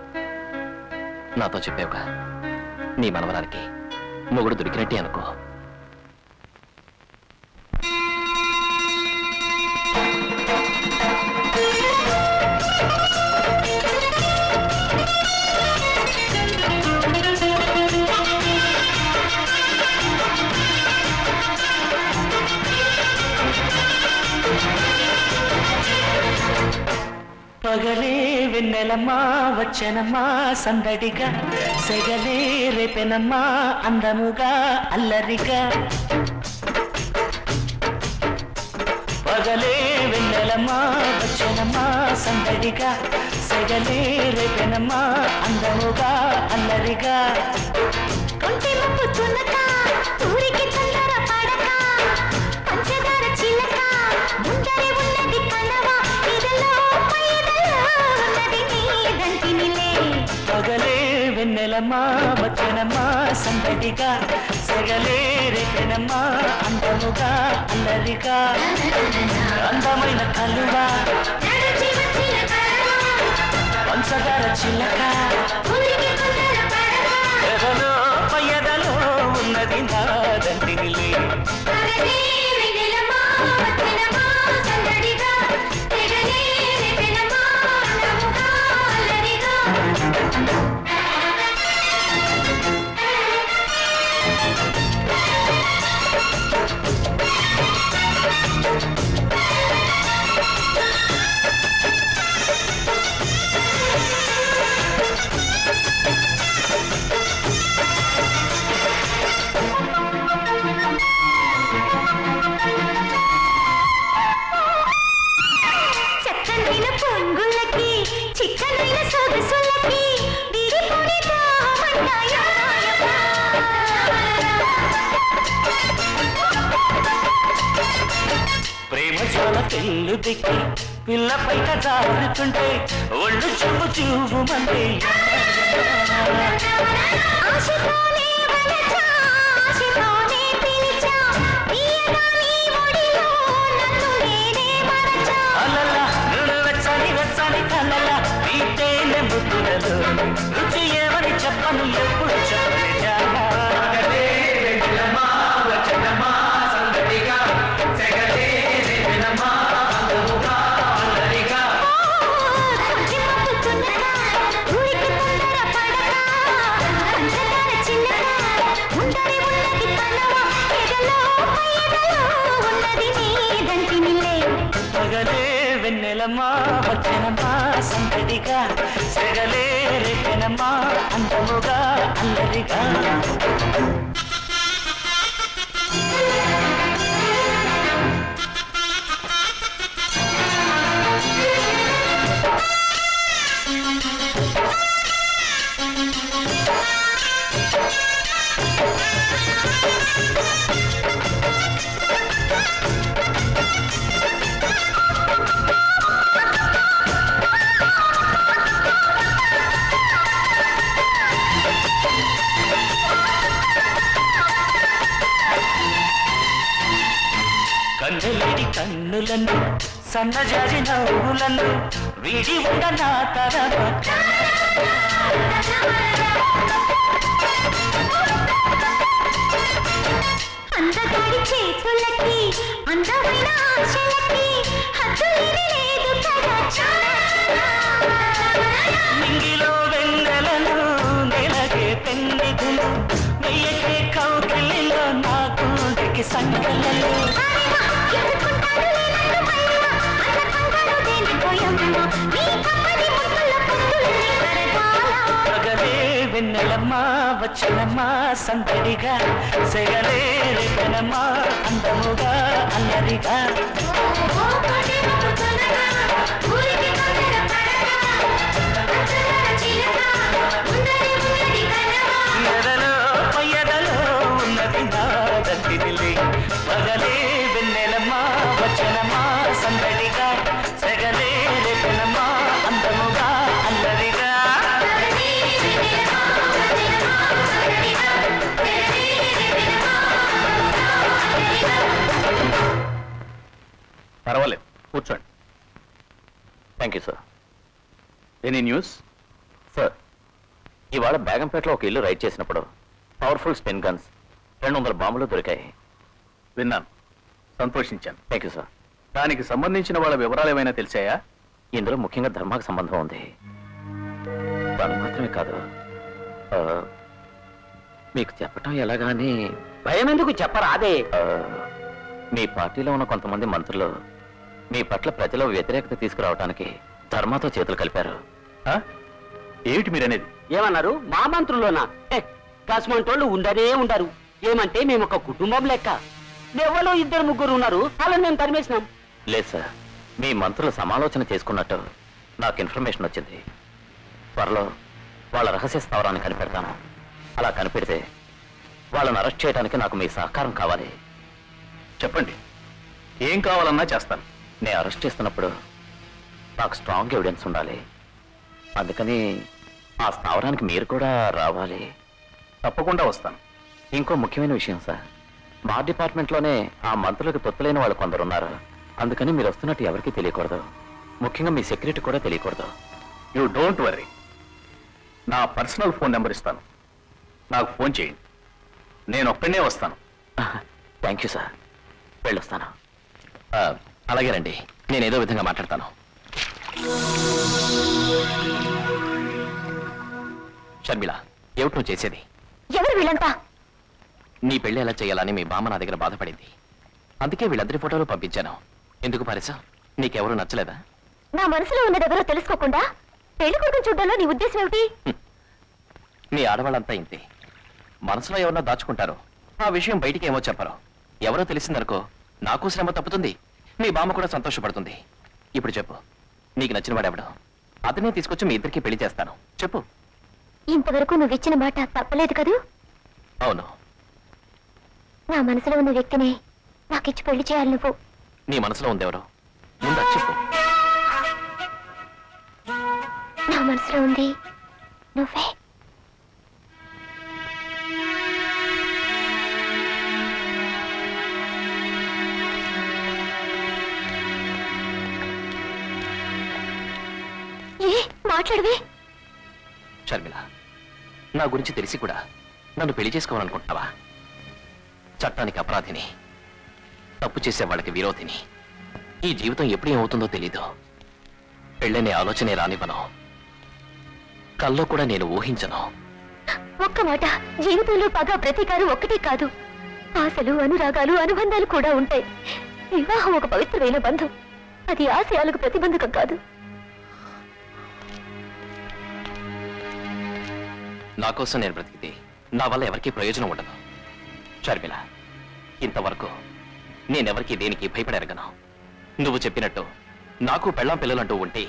నాతో చెప్పావుగా నీ మనవరానికి మొగుడు దొరికినట్టే అనుకో. పగలే వెన్నెలమ్మా వచ్చనమ్మా సందడిగా. సెగలే రేపెనమ్మా అందముగా అల్లరిగా. పగలే వెన్నెలమ్మా వచ్చనమ్మా సందడిగా. సెగలే రేపెనమ్మా అందముగా అల్లరిగా. కొంటె ముప్పు తునక ఊరికి వెన్నెలమ్మా వచ్చనమ్మా సందడిగా సెగలే రేపెనమ్మా అందముగా అల్లరిగా అందమైన కలువా పంచదార చిలక. ఎదలో పయ్యదలో ఉన్నది నాదంటినిలే పెళ్ళు దిక్కి పిల్ల పైన దారుతుంటే ఒళ్ళు చూపు చూపు అల్లరిగా నీడను సన్నజారిన ఊలను వీడి ఉండ నా తరమ అందగారి చేతులకి అందమైన ఆశలకి హద్దులేని లేదు కదా నింగిలో వెన్నెలను నెలగే పెన్నిధులు వెయ్యకే వెన్నెలమ్మ వచ్చనమ్మ సందడిగా సెగలే రేపనమ్మ అందముగా అల్లరిగా. ఎదలో పయ్యదలో ఉన్నది నా thank you sir any news sir ఇవాళ బేగంపేటలో ఒక ఇల్లు రైడ్ చేసినప్పుడు పవర్ఫుల్ స్పిన్ గన్స్ రెండు వందల బాంబులు దొరికాయి. విన్నాను. సంతోషించాను. థ్యాంక్ యూ సార్ దానికి సంబంధించిన వాళ్ళ వివరాలు ఏమైనా తెలిసాయా? ఇందులో ముఖ్యంగా ధర్మాకు సంబంధం ఉంది. తను మాత్రమే కాదు మీకు చెప్పటం ఎలాగాని భయం ఎందుకు చెప్పరాదే? మీ పార్టీలో ఉన్న కొంతమంది మంత్రులు మీ పట్ల ప్రజల వ్యతిరేకత తీసుకురావడానికి ధర్మాతో చేతులు కలిపారు. ఏమిటి మీరనేది? ఏమన్నారు? మా మంత్రులోనా ఏ, కస్మంటోళ్ళు ఉండనే ఉండరు. ఏమంటే మేము ఒక కుటుంబం లెక్క. ఎవరో ఇద్దరు ముగ్గురు ఉన్నారు. వాళ్ళని మేము తరిమేసినాం. లేదు సార్. మీ మంత్రులు సమాలోచన చేసుకున్నట్టు నాకు ఇన్ఫర్మేషన్ వచ్చింది. త్వరలో వాళ్ళ రహస్య స్థావరాన్ని కనిపెడతాను. అలా కనిపెడితే వాళ్ళని అరెస్ట్ చేయడానికి నాకు మీ సహకారం కావాలి. చెప్పండి. ఏం కావాలన్నా చేస్తాను. నేను అరెస్ట్ చేస్తున్నప్పుడు నాకు స్ట్రాంగ్ ఎవిడెన్స్ ఉండాలి. అందుకని ఆ స్థావరానికి మీరు కూడా రావాలి. తప్పకుండా వస్తాను. ఇంకో ముఖ్యమైన విషయం సార్. మా డిపార్ట్మెంట్లోనే ఆ మంత్రులకు తొత్తులేని వాళ్ళు కొందరు ఉన్నారు అందుకని మీరు వస్తున్నట్టు ఎవరికీ తెలియకూడదు. ముఖ్యంగా మీ సెక్యూరిటీ కూడా తెలియకూడదు. యూ డోంట్ వరీ నా పర్సనల్ ఫోన్ నెంబర్ ఇస్తాను. నాకు ఫోన్ చేయండి. నేను ఒక్కడనే వస్తాను. థ్యాంక్ యూ సార్ వెళ్ళొస్తాను. అలాగేనండి నేను ఏదో విధంగా మాట్లాడతాను. షర్మిల ఏమిటి నువ్వు చేసేది? ఎవరు వీళ్ళంతా? నీ పెళ్ళి ఎలా చేయాలని మీ బామ్మ నా దగ్గర బాధపడింది. అందుకే వీళ్ళందరి ఫోటోలు పంపించాను. ఎందుకు పారేసా నీకెవరు నచ్చలేదా? నా మనసులో ఉన్నదెవరో తెలుసుకోకుండా పెళ్ళి కొడుకుని చూడడంలో నీ ఉద్దేశం ఏమిటి? మీ ఆడవాళ్ళంతా ఇంతే. మనసులో ఎవరన్నా దాచుకుంటారో. ఆ విషయం బయటికి ఏమో చెప్పరు. ఎవరో తెలిసిందనుకో నాకు శ్రమ తప్పుతుంది. మీ బామ్మ కూడా సంతోషపడుతుంది. ఇప్పుడు చెప్పు నీకు నచ్చిన వాడెవడు? అతనే తీసుకొచ్చి మీ ఇద్దరికి పెళ్ళి చేస్తాను. చెప్పు. ఇంతవరకు నువ్వు ఇచ్చిన మాట తప్పలేదు కదూ? అవును. నా మనసులో ఉన్న వ్యక్తిని నాకిచ్చి పెళ్ళి చేయాలి నువ్వు. నీ మనసులో ఉందెవరు? ముందు చెప్పు. నా మనసులో ఉంది నువ్వే. మాట్లాడవే. షర్మిల నా గురించి తెలిసి కూడా నన్ను పెళ్ళి చేసుకోవాలనుకుంటున్నావా? చట్టానికి అపరాధిని తప్పు చేసే వాళ్ళకి విరోధిని ఈ జీవితం ఎప్పుడు ఏమవుతుందో తెలీదు. పెళ్ళనే ఆలోచనే రానివ్వను. కల్లో కూడా నేను ఊహించను. ఒక్క మాట జీవితంలో పగ ప్రతీకారం ఒక్కటే కాదు. ఆశలు అనురాగాలు అనుబంధాలు కూడా ఉంటాయి. వివాహం ఒక పవిత్రమైన బంధం. అది ఆశయాలకు ప్రతిబంధకం కాదు. నా కోసం నేను బ్రతికితే నా వల్ల ఎవరికీ ప్రయోజనం ఉండదు. షర్మిల ఇంతవరకు నేనెవరికి దేనికి భయపడెరగను నువ్వు చెప్పినట్టు నాకు పెళ్ళాం పిల్లలంటూ ఉంటే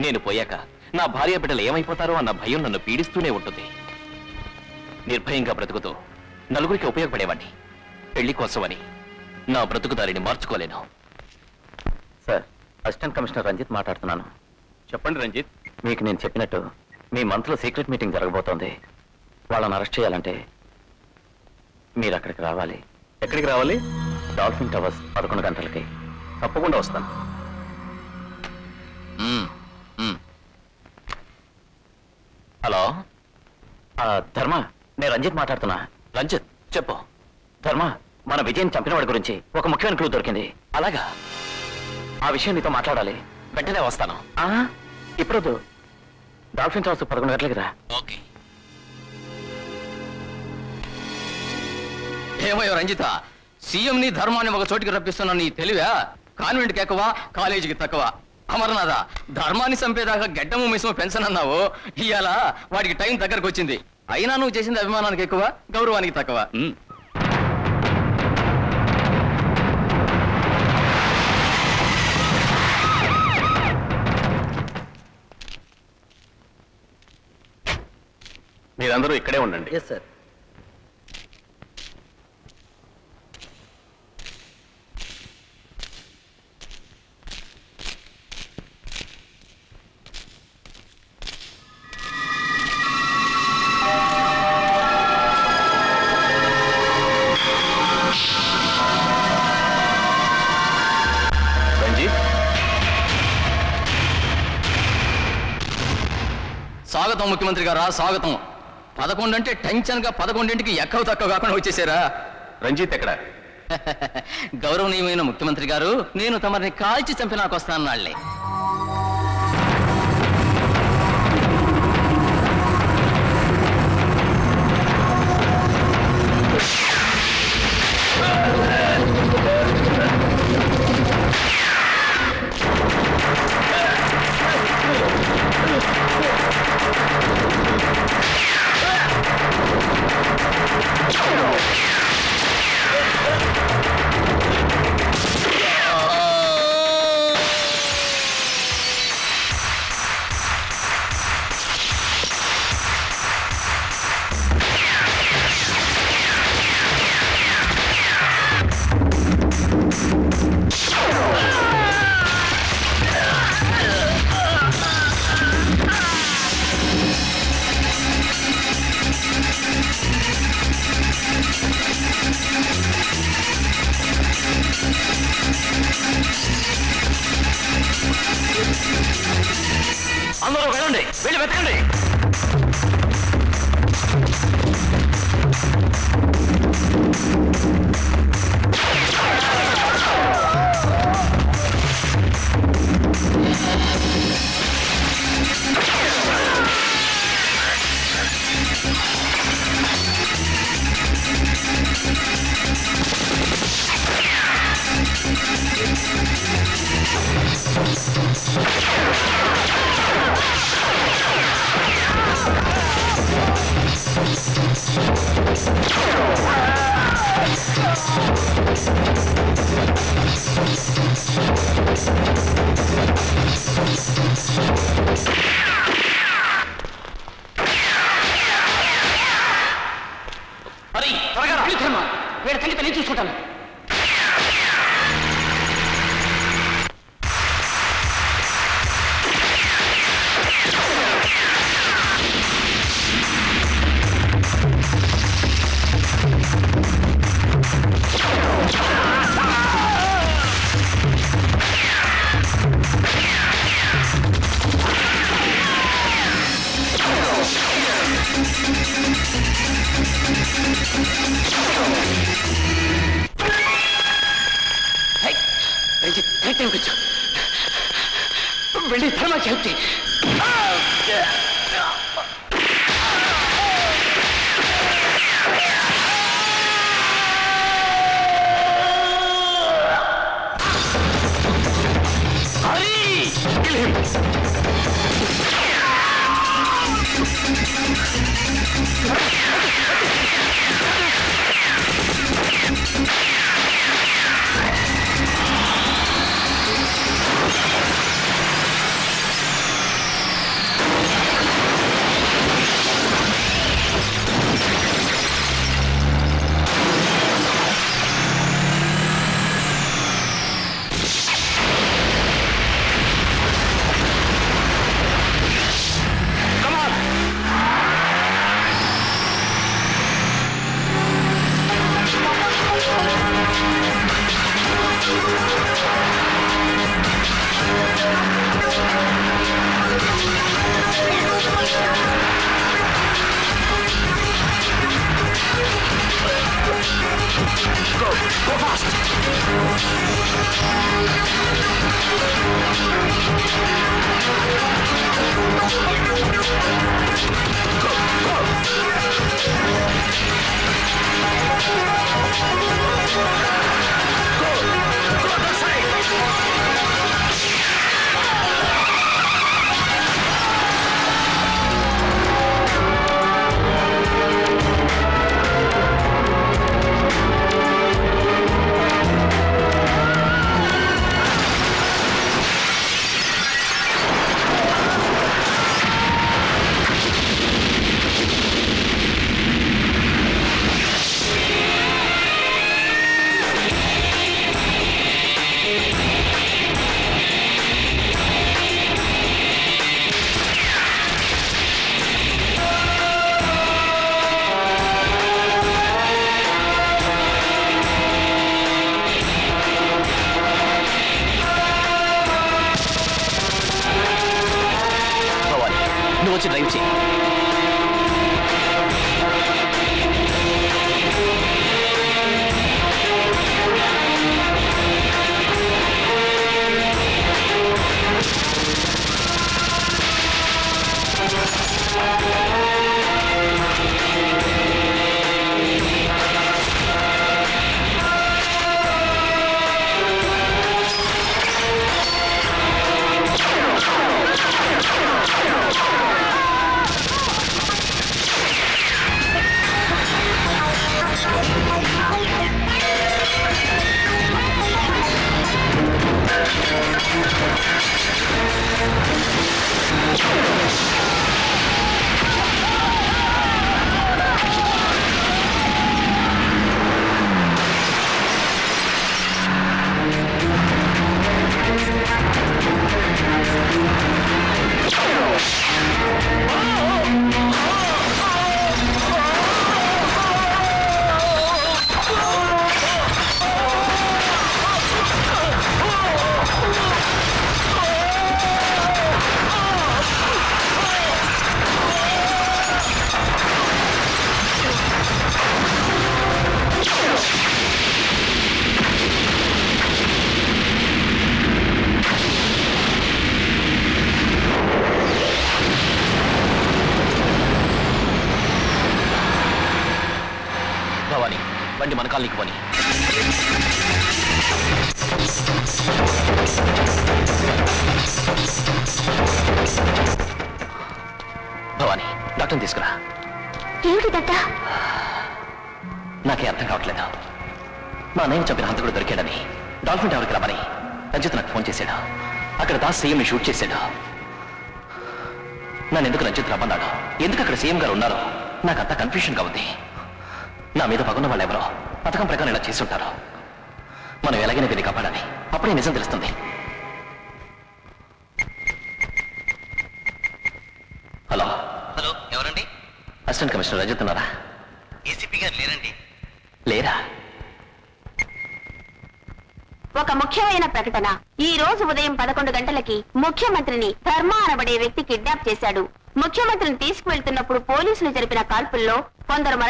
నేను పోయాక నా భార్య బిడ్డలు ఏమైపోతారో అన్న భయం నన్ను పీడిస్తూనే ఉంటుంది. నిర్భయంగా బ్రతుకుతూ నలుగురికి ఉపయోగపడేవాడిని పెళ్ళి కోసమని నా బ్రతుకుదారిని మార్చుకోలేను. సార్ అసిస్టెంట్ కమిషనర్ రంజిత్ మాట్లాడుతున్నాను. చెప్పండి రంజిత్. మీకు నేను చెప్పినట్టు మీ మంత్లో సీక్రెట్ మీటింగ్ జరగబోతోంది. వాళ్ళని అరెస్ట్ చేయాలంటే మీరు అక్కడికి రావాలి. ఎక్కడికి రావాలి? డాల్ఫిన్ టవర్స్ పదకొండు గంటలకి. తప్పకుండా వస్తాను. హలో? ధర్మ నేను రంజిత్ మాట్లాడుతున్నా. రంజిత్ చెప్పు. ధర్మ మన విజయన్ చంపిన వాడి గురించి ఒక ముఖ్యమైన క్లూ దొరికింది. అలాగా? ఆ విషయం నీతో మాట్లాడాలి. వెంటనే వస్తాను. ఆ, ఇప్పుడొద్దు. డాల్ఫిన్ టవర్స్ పదకొండు గంటలకి రా. ఓకే. ఏమయ్యో రంజిత సీఎంని ధర్మాన్ని ఒక చోటికి రప్పిస్తున్న నీ తెలివా? కాన్వెంట్కి ఎక్కువ కాలేజీకి తక్కువ? అమరనాథ ధర్మాన్ని చంపేదాకా గడ్డము మిసము పెన్షన్ అన్నావు. ఇవాళ వాడికి టైం దగ్గరకు వచ్చింది అయినా నువ్వు చేసింది అభిమానానికి ఎక్కువ గౌరవానికి తక్కువ. మీరందరూ ఇక్కడే ఉండండి. ఎస్ సార్ స్వాగతం ముఖ్యమంత్రి గారా స్వాగతం. పదకొండు అంటే టెన్షన్గా పదకొండింటికి ఎక్కవ తక్కువ కాకుండా వచ్చేసారా? రంజిత్ ఎక్కడ? గౌరవనీయమైన ముఖ్యమంత్రి గారు నేను తమరిని కాల్చి చంపి నాకు వస్తాను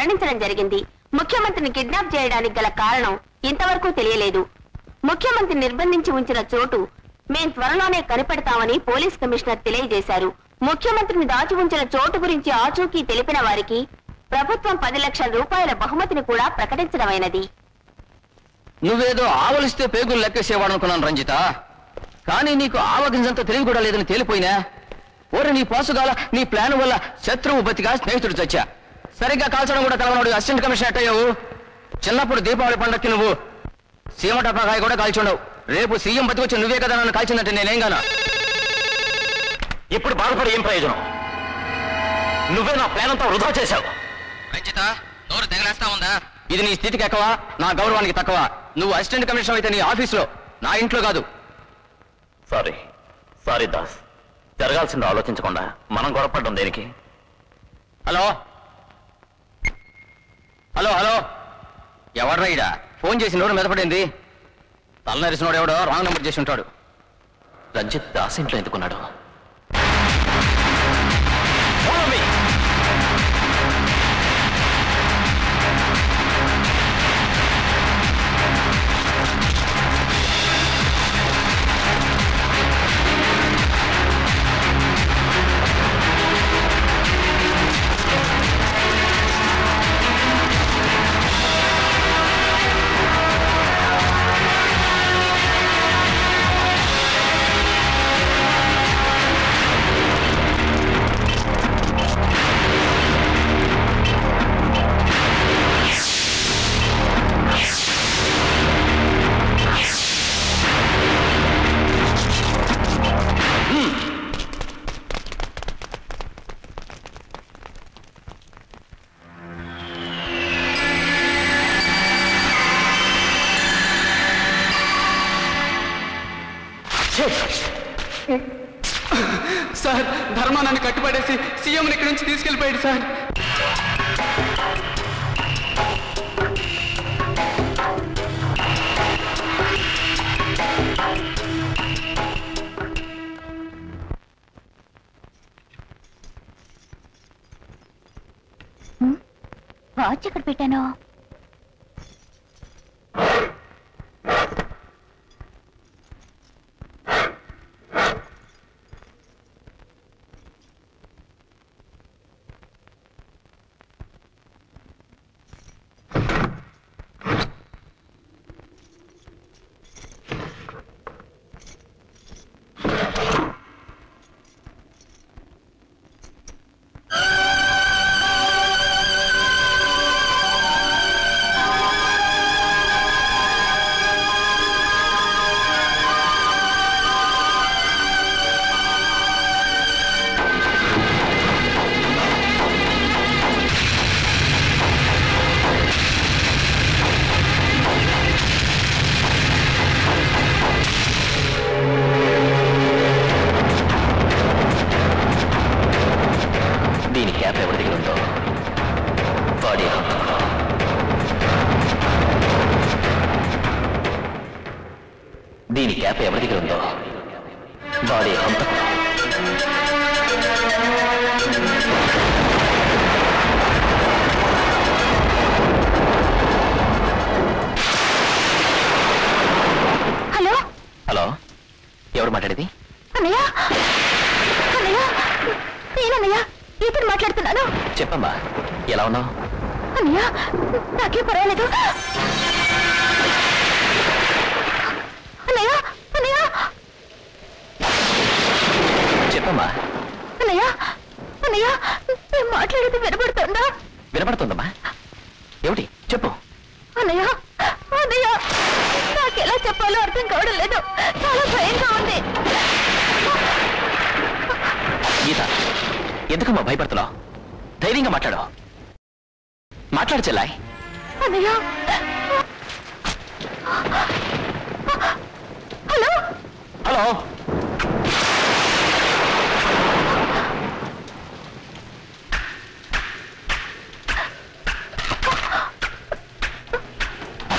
మరణించడం జరిగింది. ముఖ్యమంత్రిని కిడ్నాప్ చేయడానికి గల కారణం ఇంతవరకు తెలియలేదు. ముఖ్యమంత్రి నిర్బంధించి ఉంచిన చోటు మేం త్వరలోనే కనిపెడతామని పోలీస్ కమిషనర్ తెలియజేశారు. ముఖ్యమంత్రిని దాచి ఉంచిన చోటు గురించి ఆచూకీ తెలిపిన వారికి ప్రభుత్వం పది లక్షల రూపాయల బహుమతిని కూడా ప్రకటించడమైనది. నువ్వేదో ఆవలిస్తే పేగులు లెక్కేసేవాడనుకున్నాను రంజిత. కానీ నీకు ఆవగింజంత తెలివి కూడా లేదని తేలిపోయినా? ఓరి నీ పోసుగాల నీ ప్లాన్ వల్ల శత్రువు బతిగా స్నేహితుడు చచ్చా? సరిగ్గా కాల్చడం కూడా కలవనాడు అసిస్టెంట్ కమిషనర్ అయ్యావు? చిన్నప్పుడు దీపావళి పండక్కి నువ్వు సీమ టపాకాయ కూడా కాల్చుండవు. రేపు సీఎం బతికొచ్చి నువ్వే కదా నన్ను కాల్చిందంటే నేనేం గానా? ఇప్పుడు బాధపడి ఏం ప్రయోజనం? నువ్వే నా ప్లాన్ అంతా వృధా చేశావు. రంజిత నోరు తెగలేస్తా ఉందా? ఇది నీ స్థితికి ఎక్కువ నా గౌరవానికి తక్కువ. నువ్వు అసిస్టెంట్ కమిషనర్ అయితే నీ ఆఫీసులో నా ఇంట్లో కాదు. Sorry sorry Das. జరగాల్సింది ఆలోచించకుండా మనం గొడవపడ్డం దేనికి? హలో? Hello hello. ఎవడ్రా ఈడ? ఫోన్ చేసినోడు మెదపడింది. తలనరిసినోడు ఎవడో రాంగ్ నెంబర్ చేసి ఉంటాడు. రంజిత్ దాస్ ఇంట్లో ఎందుకున్నాడు? అన్నయ్య. హలో? హలో.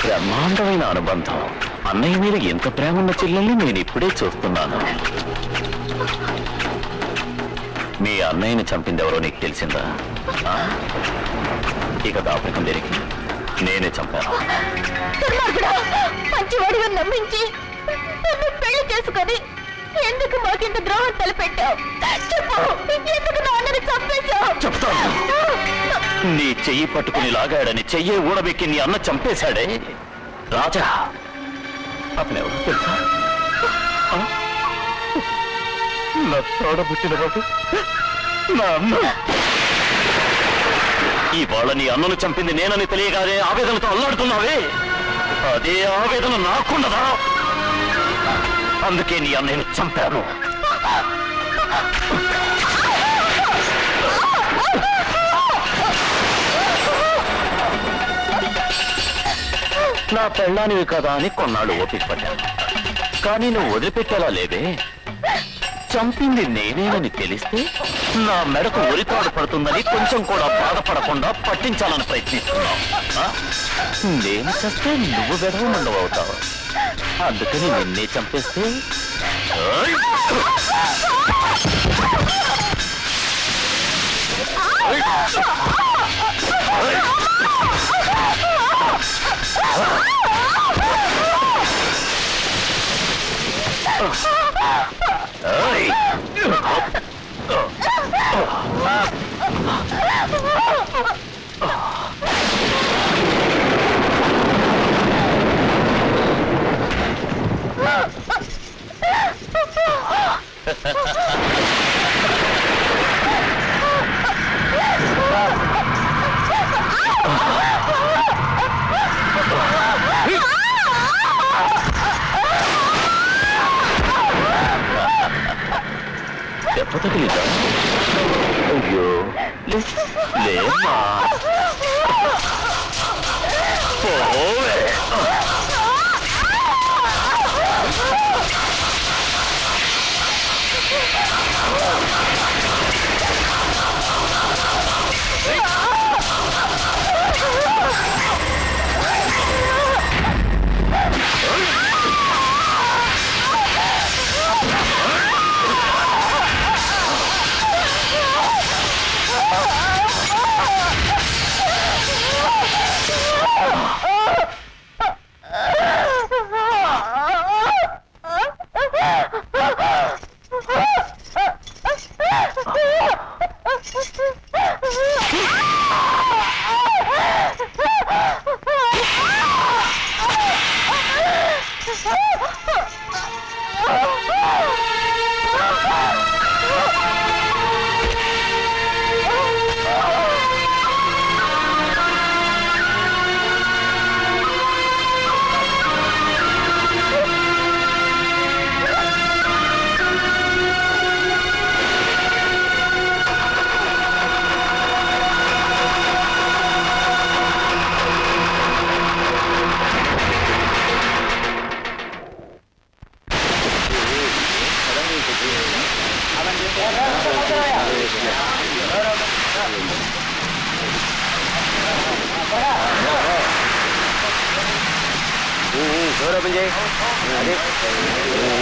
బ్రహ్మాండమైన అనుబంధం. అన్నయ్య మీద ఎంత ప్రేమ ఉన్న చెల్లెల్ని నేను ఇప్పుడే చూస్తున్నాను. మీ అన్నయ్యని చంపిందెవరో నీకు తెలిసిందా? ఇక దాపరికం దేనికి? నేనే చంపాను. మంచివాడిగా నమ్మించి నన్ను పెళ్ళి చేసుకొని ఎందుకు మాకింత ద్రోహం తలపెట్టావు? చెప్పు ఎందుకు నా అన్నని చంపేశావు? చెప్తాను. నీ చెయ్యి పట్టుకుని లాగాడని చెయ్యే ఊడబెక్కి నీ అన్న చంపేశాడే. రాజా అతనెవరు తెలుసా? నా తోడబుట్టినవాడు నా అన్న. ఇవాళ నీ అన్నను చంపింది నేనని తెలియగానే ఆవేదనతో అల్లాడుతున్నావే? అదే ఆవేదన నాకుండదా? అందుకే నీ అన్నయ్యను చంపాను. నా పెళ్ళానివి కదా అని కొన్నాళ్ళు ఓపిక పడ్డాను. కానీ నువ్వు వదిలిపెట్టేలా లేదే. చంపింది నేనేనని తెలిస్తే నా మెడకు ఉరితాడు పడుతుందని కొంచెం కూడా బాధపడకుండా పట్టించాలని ప్రయత్నిస్తున్నావు. నేను చస్తే నువ్వు వెడవమండవు అవుతావు. అందుకని నిన్నే చంపేస్తే ఓయ్! ఓయ్! దెబ్బ తగిలిందా అయ్యో. లేమ్మా. పోవే.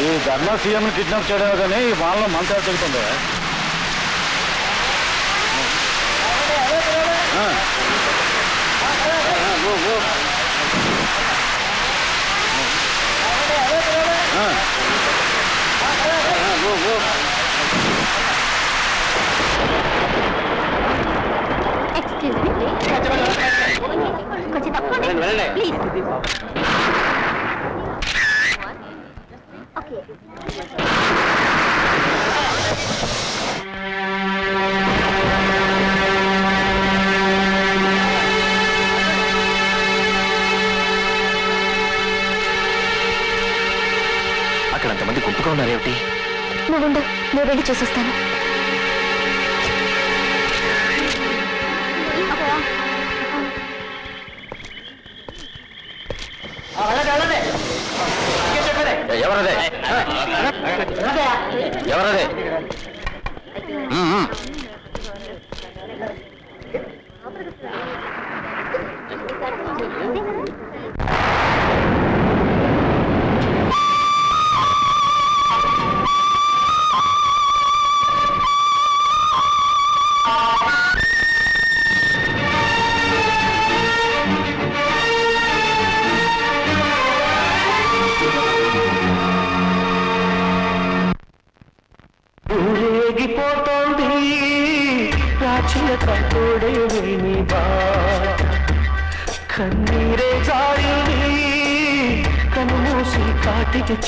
ఈ ధర్నా సీఎం కిడ్నాప్ చేయడమే కానీ ఈ వాళ్ళ మంత్రి తిరుగుతుంది? ఆ. కొంచెం అక్కడ అంతమంది గుంపుగా ఉన్నారేమిటి? నువ్వు నువ్వు వెళ్ళి చూసొస్తాను. ఎవరదే?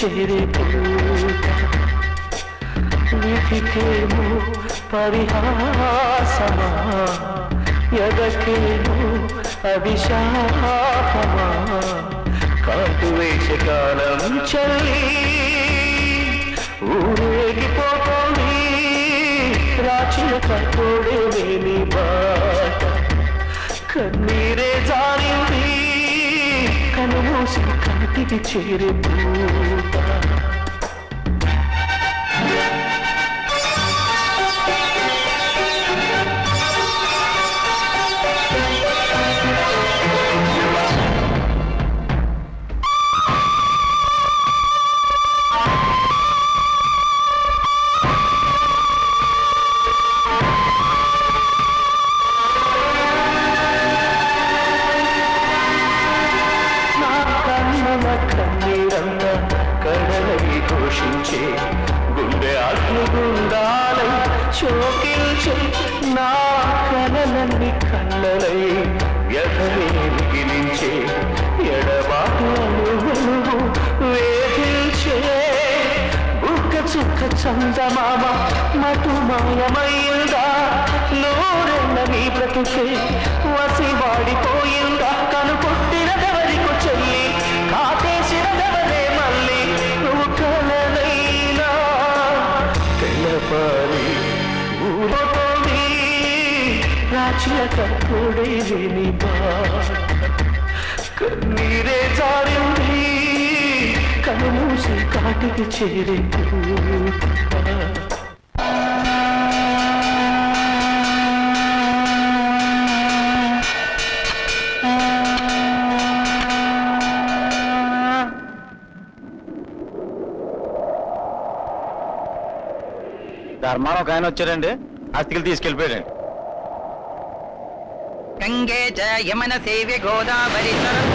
చేరే పూట పరిహాసమా? ఎదకేమో అభిశాపమా కాటు వేషకాలం కాలం చల్లి ఊరేగిపోతోంది. రాచిన కట్టోడే వేని బాట. కన్నీరే జారింది. కనుమూసి కంటికి చేరిపో ధర్మాన ఒక ఆయన వచ్చారండి. అస్థికలు తీసుకెళ్ళిపోయాడు గంగే జ యమన సేవ్య గోదావరి సరస్వతి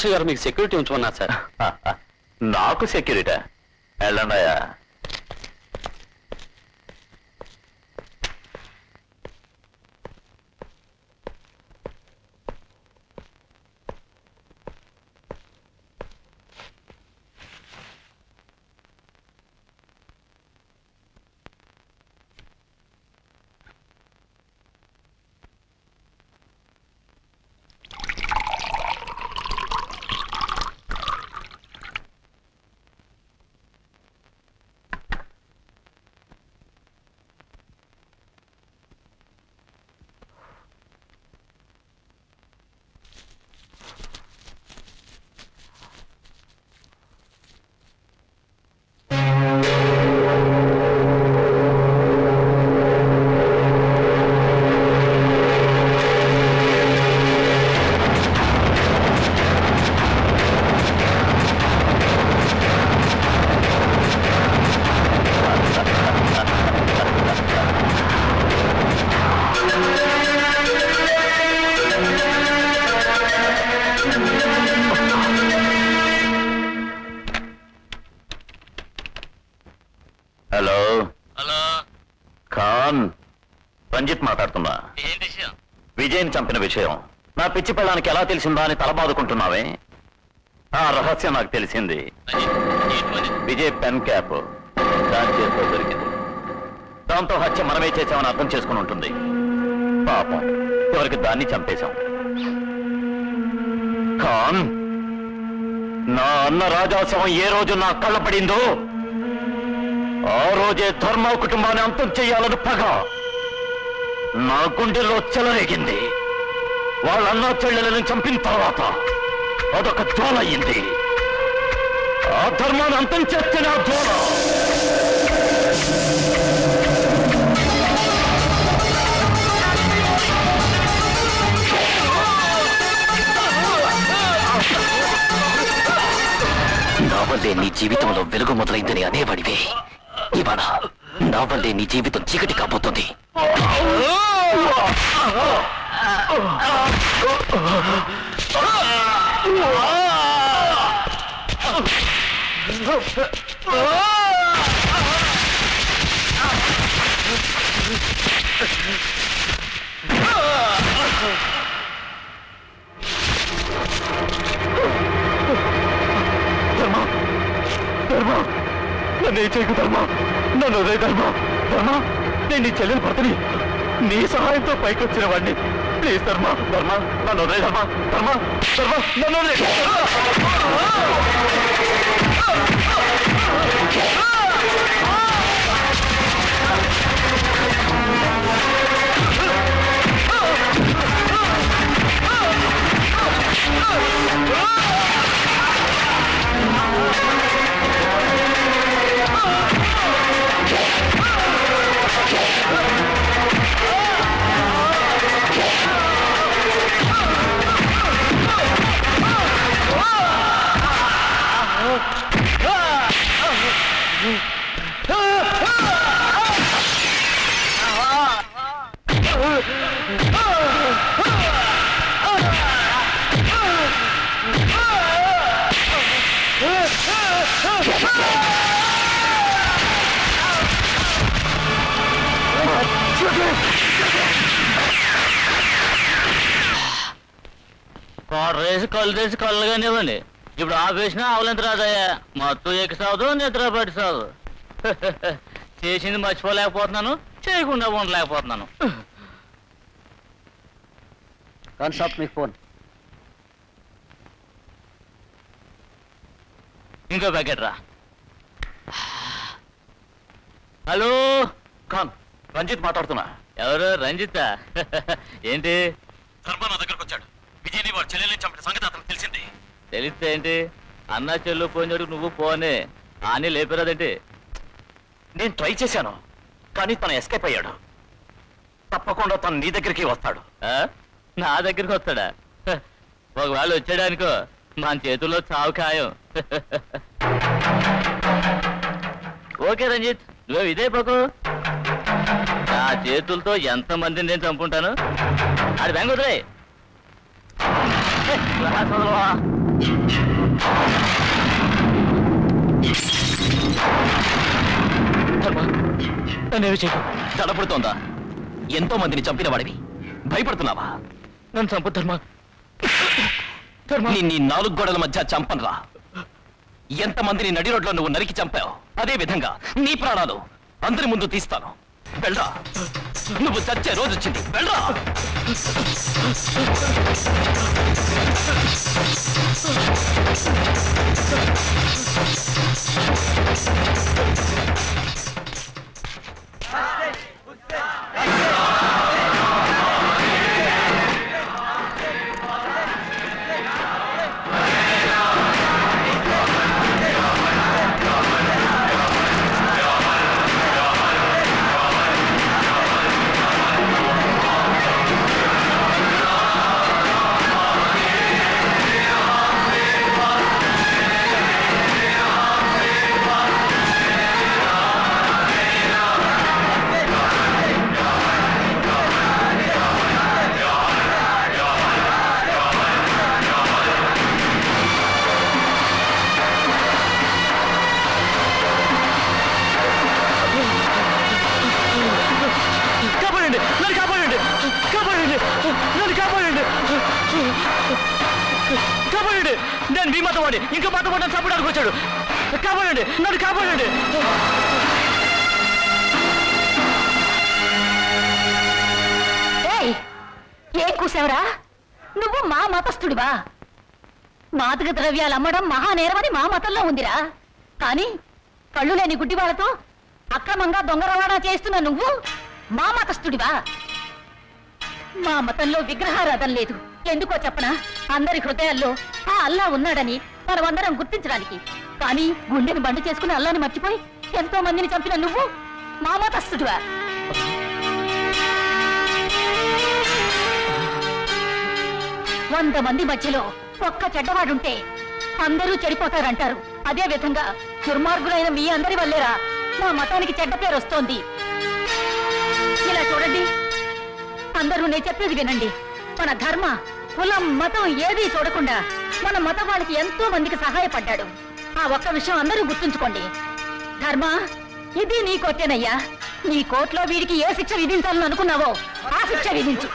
కమిషనర్ గారు మీకు సెక్యూరిటీ ఉంచమన్నారు సార్ నాకు సెక్యూరిటీ వెళ్ళండి పిచ్చి పిల్లానికి ఎలా తెలిసిందా అని తల బాదుకుంటున్నావే ఆ రహస్యం నాకు తెలిసింది. విజయ్ పెన్ క్యాప్ దాని చేతిలో దొరికింది. దాంతో హత్య మనమే చేశామని అర్థం చేసుకుని ఉంటుంది. పాపం ఎవరికి దాన్ని చంపేశాం. ఖాన్ నా అన్న రాజాశవం ఏ రోజు నా కళ్ళ పడిందో ఆ రోజే ధర్మ కుటుంబాన్ని అంతం చేయాలని పగ నా గుండెల్లో చెలరేగింది. వాళ్ళ అన్న చెల్లెలను చంపిన తర్వాత అదొక జ్వాల అయింది ఆ ధర్మాన్ని అంతం చేస్తేనే ఆ జ్వాల. నా వల్లే నీ జీవితంలో వెలుగు మొదలైందని అనేవాడివే. ఇవాళ నా వల్లే నీ జీవితం చీకటి కాబోతుంది. నన్ను చేయకు ధర్మ నన్ను వదిలే ధర్మ ధర్మ నేను నీ చెల్లెలు భర్తని నీ సహాయంతో పైకి వచ్చిన వాడిని. ప్లీజ్ ధర్మ ధర్మ నన్ను వదిలే ధర్మ ధర్మ ధర్మ నన్ను వదిలే కోటర్ వేసి కళ్ళు తెసి కళ్ళుగానివ్వండి ఇప్పుడు ఆపేసినా అవలంత రాదయ్యా? మొత్తం ఎక్కి సాగుదు నిద్ర పట్టి సాగు. చేసింది మర్చిపోలేకపోతున్నాను చేయకుండా ఉండలేకపోతున్నాను. మీకు ఫోన్ ఇంకో ప్యాకెట్ రా. హలో? ఖాన్ రంజిత్ మాట్లాడుతున్నా. ఎవరు? రంజిత ఏంటి? నా దగ్గరకు వచ్చాడు విజయ్ని వాడు చెల్లెల్ని చంపిన సంగతి అతనికి తెలిసింది. తెలిస్తే ఏంటి? అన్న చెల్లు పోయినట్టు నువ్వు పోనే. అని లేపిరాదేంటి? నేను ట్రై చేశాను కానీ తను ఎస్కేప్ అయ్యాడు. తప్పకుండా తను నీ దగ్గరికి వస్తాడు. ఆ? నా దగ్గరికి వస్తాడా? హ, ఒకవేళ వచ్చాడనుకో మన చేతుల్లో చావు ఖాయం. ఓకే రంజిత్ నువ్వు ఇదే పకు నా చేతులతో ఎంత మందిని నేను చంపుంటాను ఆడి బెంగ వదిలే నన్నేమి చేయకు? తడపడుతోందా ఎంతో మందిని చంపిన వాడివి. భయపడుతున్నావా? నన్ను చంపు ధర్మ. నీ నాలుగు గోడల మధ్య చంపనరా. ఎంతమందిని నడి రోడ్లో నువ్వు నరికి చంపావు? అదే విధంగా నీ ప్రాణాలు అందరి ముందు తీస్తాను. వెళ్ళరా. నువ్వు చచ్చే రోజు వచ్చింది వెళ్ళరా. ఆ వచ్చాడు కాపాడండి. నన్ను కాపాడండి. ఏయ్ ఏం కూసావరా నువ్వు మా మతస్థుడివా? మాదక ద్రవ్యాలు అమ్మడం మహానేరమని మా మతంలో ఉందిరా. కానీ కళ్ళు లేని గుడ్డివాళ్ళతో అక్రమంగా దొంగ రవాణా చేస్తున్న నువ్వు మా మతస్థుడివా? మా మతంలో విగ్రహారాధన లేదు. ఎందుకో చెప్పనా? అందరి హృదయాల్లో ఆ అల్లా ఉన్నాడని మనమందరం గుర్తించడానికి. కానీ గుండెని బండి చేసుకుని అల్లాని మర్చిపోయి ఎంతో మందిని చంపిన నువ్వు మా వంద మంది మధ్యలో ఒక్క చెడ్డవాడుంటే అందరూ చెడిపోతారంటారు. అదే విధంగా దుర్మార్గులైన మీ అందరి వల్లేరా? మా మతానికి చెడ్డ పేరు వస్తోంది. ఇలా చూడండి. అందరూ నేను చెప్పేది వినండి. మన ధర్మ కులం మతం ఏదీ చూడకుండా మన మతం వాళ్ళకి ఎంతో మందికి సహాయపడ్డాడు. ఆ ఒక్క విషయం అందరూ గుర్తుంచుకోండి. ధర్మ ఇది నీ కొట్టేనయ్యా నీ కోర్టులో వీడికి ఏ శిక్ష విధించాలని అనుకున్నావో ఆ శిక్ష విధించు.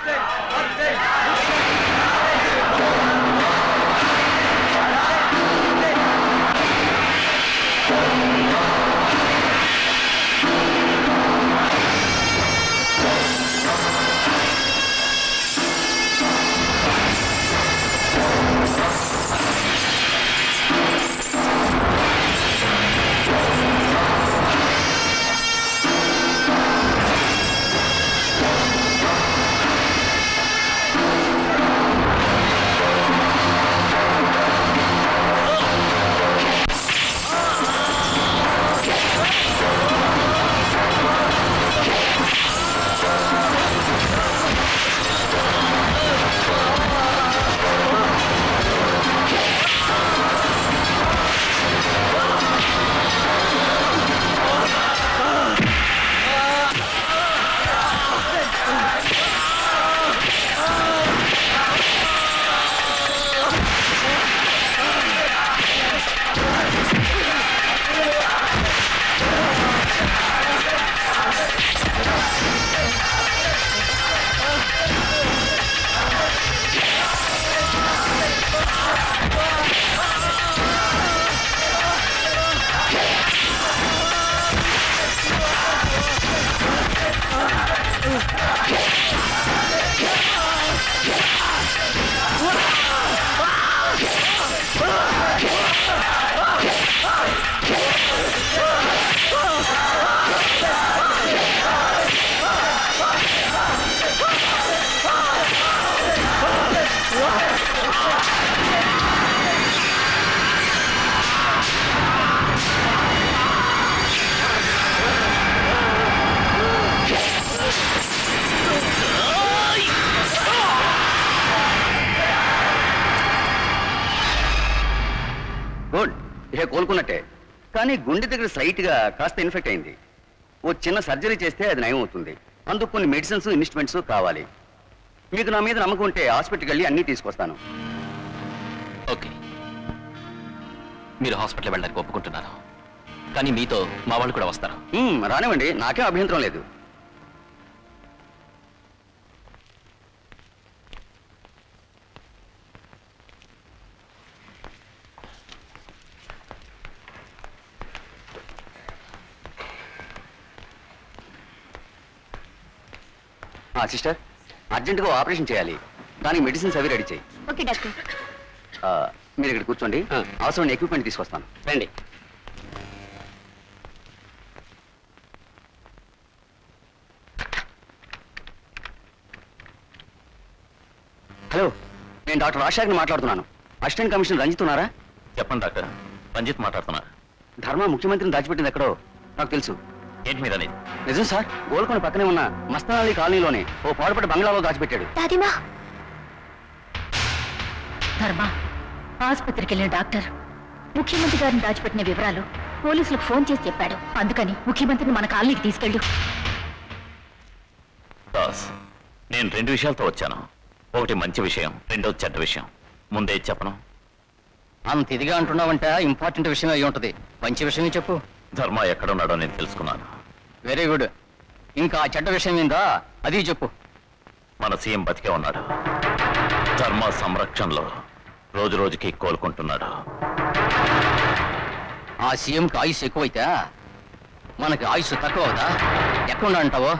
ఇక కోలుకున్నట్టే. కానీ గుండె దగ్గర స్లైట్గా కాస్త ఇన్ఫెక్ట్ అయింది. ఓ చిన్న సర్జరీ చేస్తే అది నయం అవుతుంది అందుకు కొన్ని మెడిసిన్స్ ఇన్స్ట్రుమెంట్స్ కావాలి. మీకు నా మీద నమ్మకం ఉంటే హాస్పిటల్కి వెళ్ళి అన్నీ తీసుకొస్తాను. ఓకే. మీరు హాస్పిటల్ వెళ్ళడానికి ఒప్పుకుంటున్నారు కానీ మీతో మా వాళ్ళు కూడా వస్తారు. రానివ్వండి. నాకేం అభ్యంతరం లేదు. సిస్టర్ అర్జెంటుగా ఆపరేషన్ చేయాలి. దానికి మెడిసిన్స్ అవి రెడీ చేయి. Okay doctor. ఆ, మీరు ఇక్కడ కూర్చోండి. అవసరమైన ఎక్విప్మెంట్ తీసుకొస్తాను. రండి. హలో నేను డాక్టర్ రాజశేఖర్ మాట్లాడుతున్నాను. అసిస్టెంట్ కమిషనర్ రంజిత్ ఉన్నారా? చెప్పండి డాక్టర్ రంజిత్ మాట్లాడుతున్నారు ధర్మ ముఖ్యమంత్రిని దాచిపెట్టింది ఎక్కడో? నాకు తెలుసు. ఏంటి మీరు అనేది నిజం సార్ గోల్కొండ పక్కనే ఉన్న మస్తానాలి కాలనీలోనే ఓ పాడుపడ్డ బంగ్లాలో దాచిపెట్టాడు. దాదిమా. ధర్మ ఆసుపత్రికి వెళ్ళిన డాక్టర్ ముఖ్యమంత్రి గారిని దాచిపెట్టిన వివరాలు పోలీసులకు ఫోన్ చేసి చెప్పాడు. అందుకని ముఖ్యమంత్రిని మన కాలనీకి తీసుకెళ్ళు. నేను రెండు విషయాలతో వచ్చాను. ఒకటి మంచి విషయం రెండోది చెడ్డ విషయం. ముందే చెప్పను. అంత ఇదిగా అంటున్నావంటే ఇంపార్టెంట్ విషయం అయి ఉంటుంది మంచి విషయం చెప్పు. ధర్మ ఎక్కడున్నాడో నేను తెలుసుకున్నాను. వెరీ గుడ్ ఇంకా ఆ చెడ్డ విషయం ఏందా? అది చెప్పు. మన సీఎం బతికే ఉన్నాడు. ధర్మ సంరక్షణలో రోజు రోజుకి కోలుకుంటున్నాడు. ఆ సీఎంకి ఆయుష్ ఎక్కువైతే మనకి ఆయుష్ తక్కువ అవుతా? ఎక్కడ అంటావో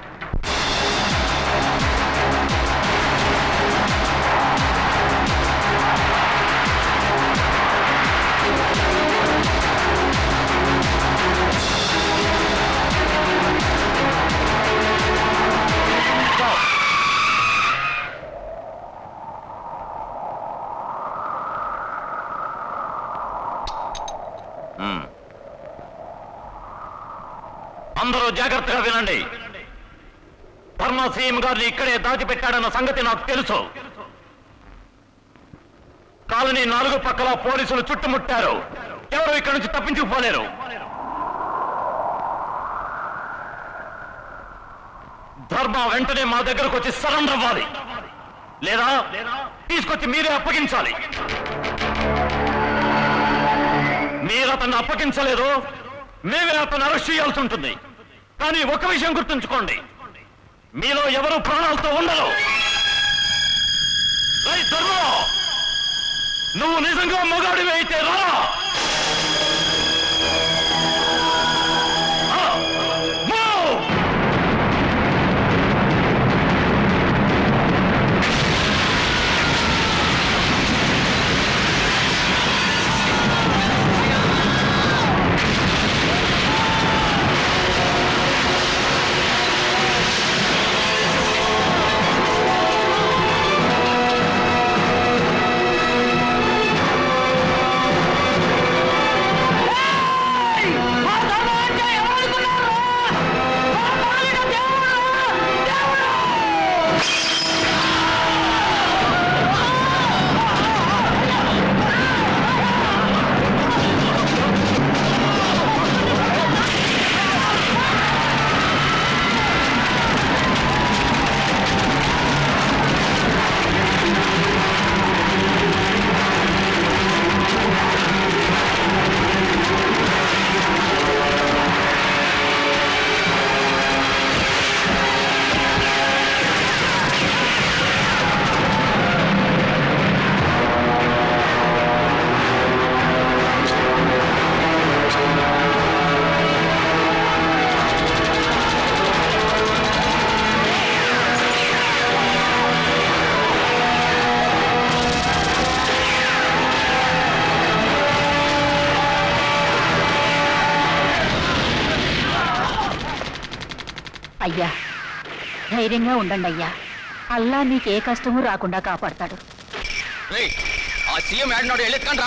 అందరూ జాగ్రత్తగా వినండి. ధర్మ సీఎం గారిని ఇక్కడే దాచిపెట్టాడన్న సంగతి నాకు తెలుసు. కాలనీ నాలుగు పక్కల పోలీసులు చుట్టుముట్టారు. ఎవరు ఇక్కడి నుంచి తప్పించుకుపోలేరు. ధర్మ వెంటనే మా దగ్గరకు వచ్చి సరెండర్ అవ్వాలి. లేదా తీసుకొచ్చి మీరే అప్పగించాలి. మీరు అతన్ని అప్పగించలేదు మేమే అతను అరెస్ట్ చేయాల్సి ఉంటుంది. కానీ ఒక విషయం గుర్తుంచుకోండి. మీలో ఎవరు ప్రాణాలతో ఉండరు. నువ్వు నిజంగా మొగాడివి అయితే రా ధైర్యంగా ఉండండి అయ్యా. అల్లా నీకు ఏ కష్టము రాకుండా కాపాడతాడు. ఆ సీఎం ఏడనాడు వెళ్ళెత్తుకండి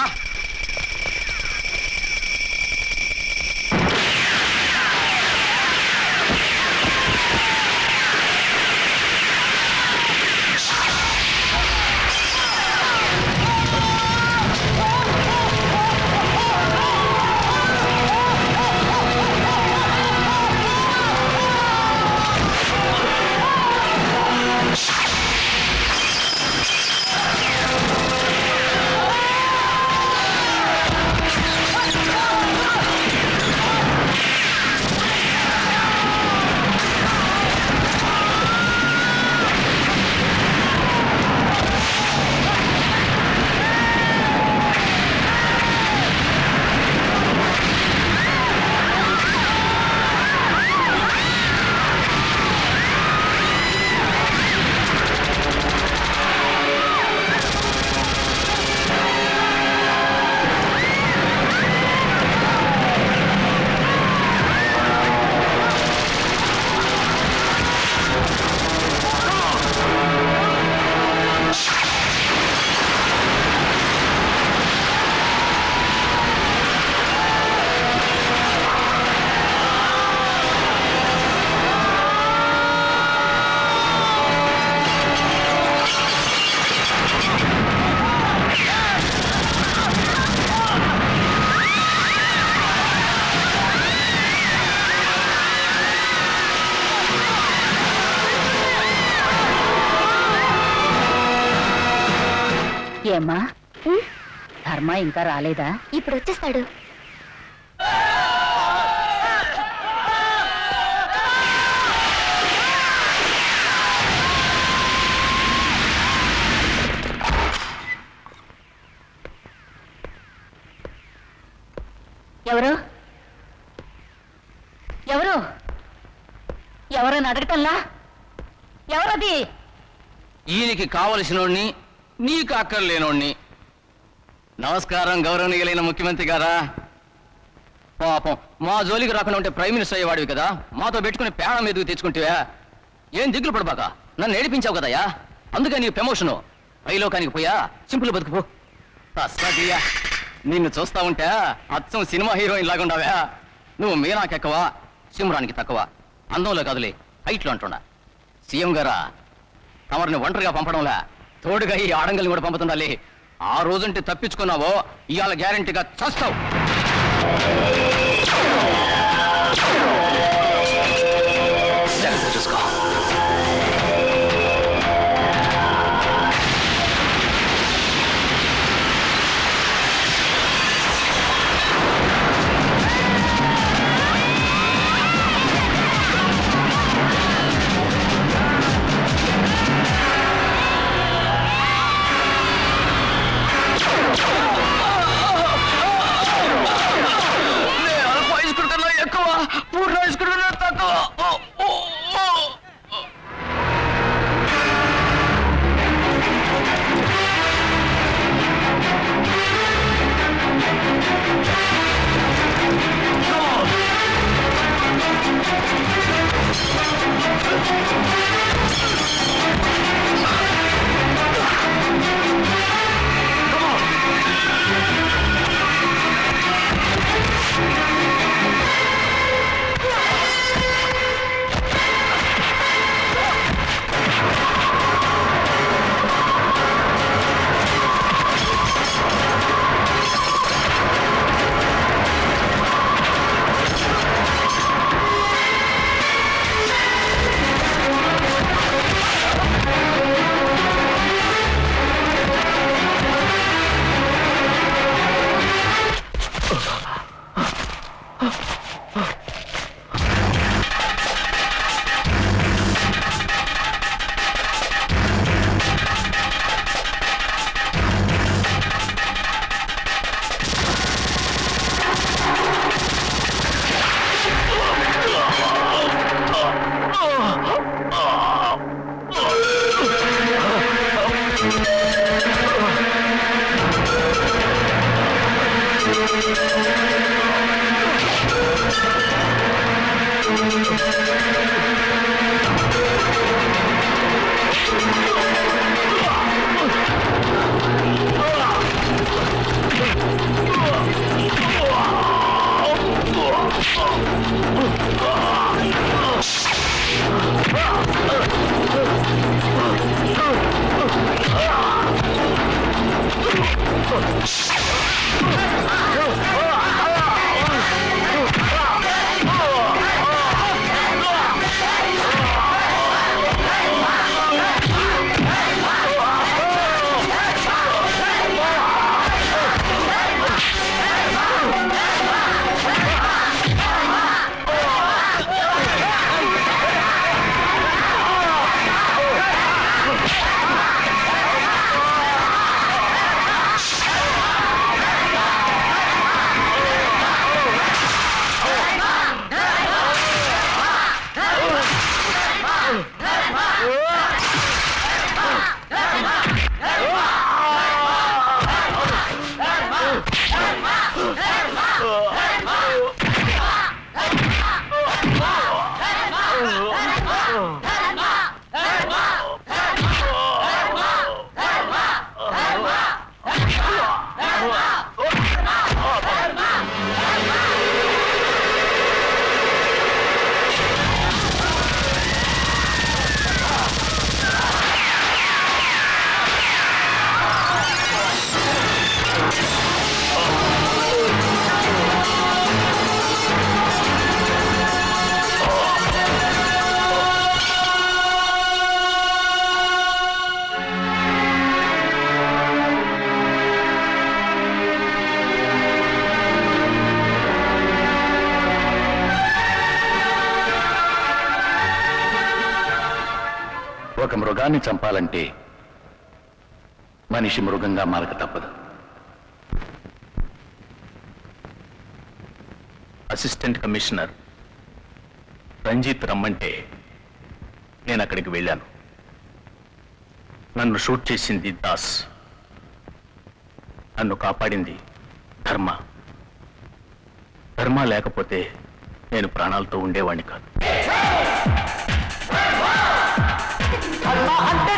ఇంకా రాలేదా? ఇప్పుడు వచ్చేస్తాడు. ఎవరు? ఎవరు? ఎవరని అడగటంలా? ఎవరది? ఈయనకి కావలసినోడిని నీకు అక్కర్లేనోడిని నమస్కారం గౌరవనీయులైన ముఖ్యమంత్రి గారా. పాపం మా జోలికి రాకుండా ఉంటే ప్రైమ్ మినిస్టర్ అయ్యేవాడివి కదా. మాతో పెట్టుకుని పేడ మీదకు తెచ్చుకుంటేవా? ఏం దిగులు పడబాక? నన్ను ఏడిపించావు కదయ్యా? అందుకే నీకు ప్రమోషను. పైలోకానికి పోయా? సింపుల్ బతుకుపో అస్సదియా నిన్ను చూస్తా ఉంటే అచ్చం సినిమా హీరోయిన్ లాగా నువ్వు నువ్వు ఎక్కువ సిమ్రానికి తక్కువ. అందంలో కదలే హైట్లో అంటున్నా. సీఎం గారా తమరిని ఒంటరిగా పంపడంలా తోడుగా ఈ ఆడంగల్ని కూడా పంపుతుండాలి. ఆ రోజుంటే తప్పించుకున్నావో ఇవాళ గ్యారంటీగా చస్తావు. ఎక్కువ పూర్ణ మృగాన్ని చంపాలంటే మనిషి మృగంగా మారక తప్పదు. అసిస్టెంట్ కమిషనర్ రంజిత్ రమ్మంటే నేను అక్కడికి వెళ్ళాను. నన్ను షూట్ చేసింది దాస్. నన్ను కాపాడింది ధర్మ. ధర్మ లేకపోతే నేను ప్రాణాలతో ఉండేవాణ్ణి కాదు. घटना अंत्य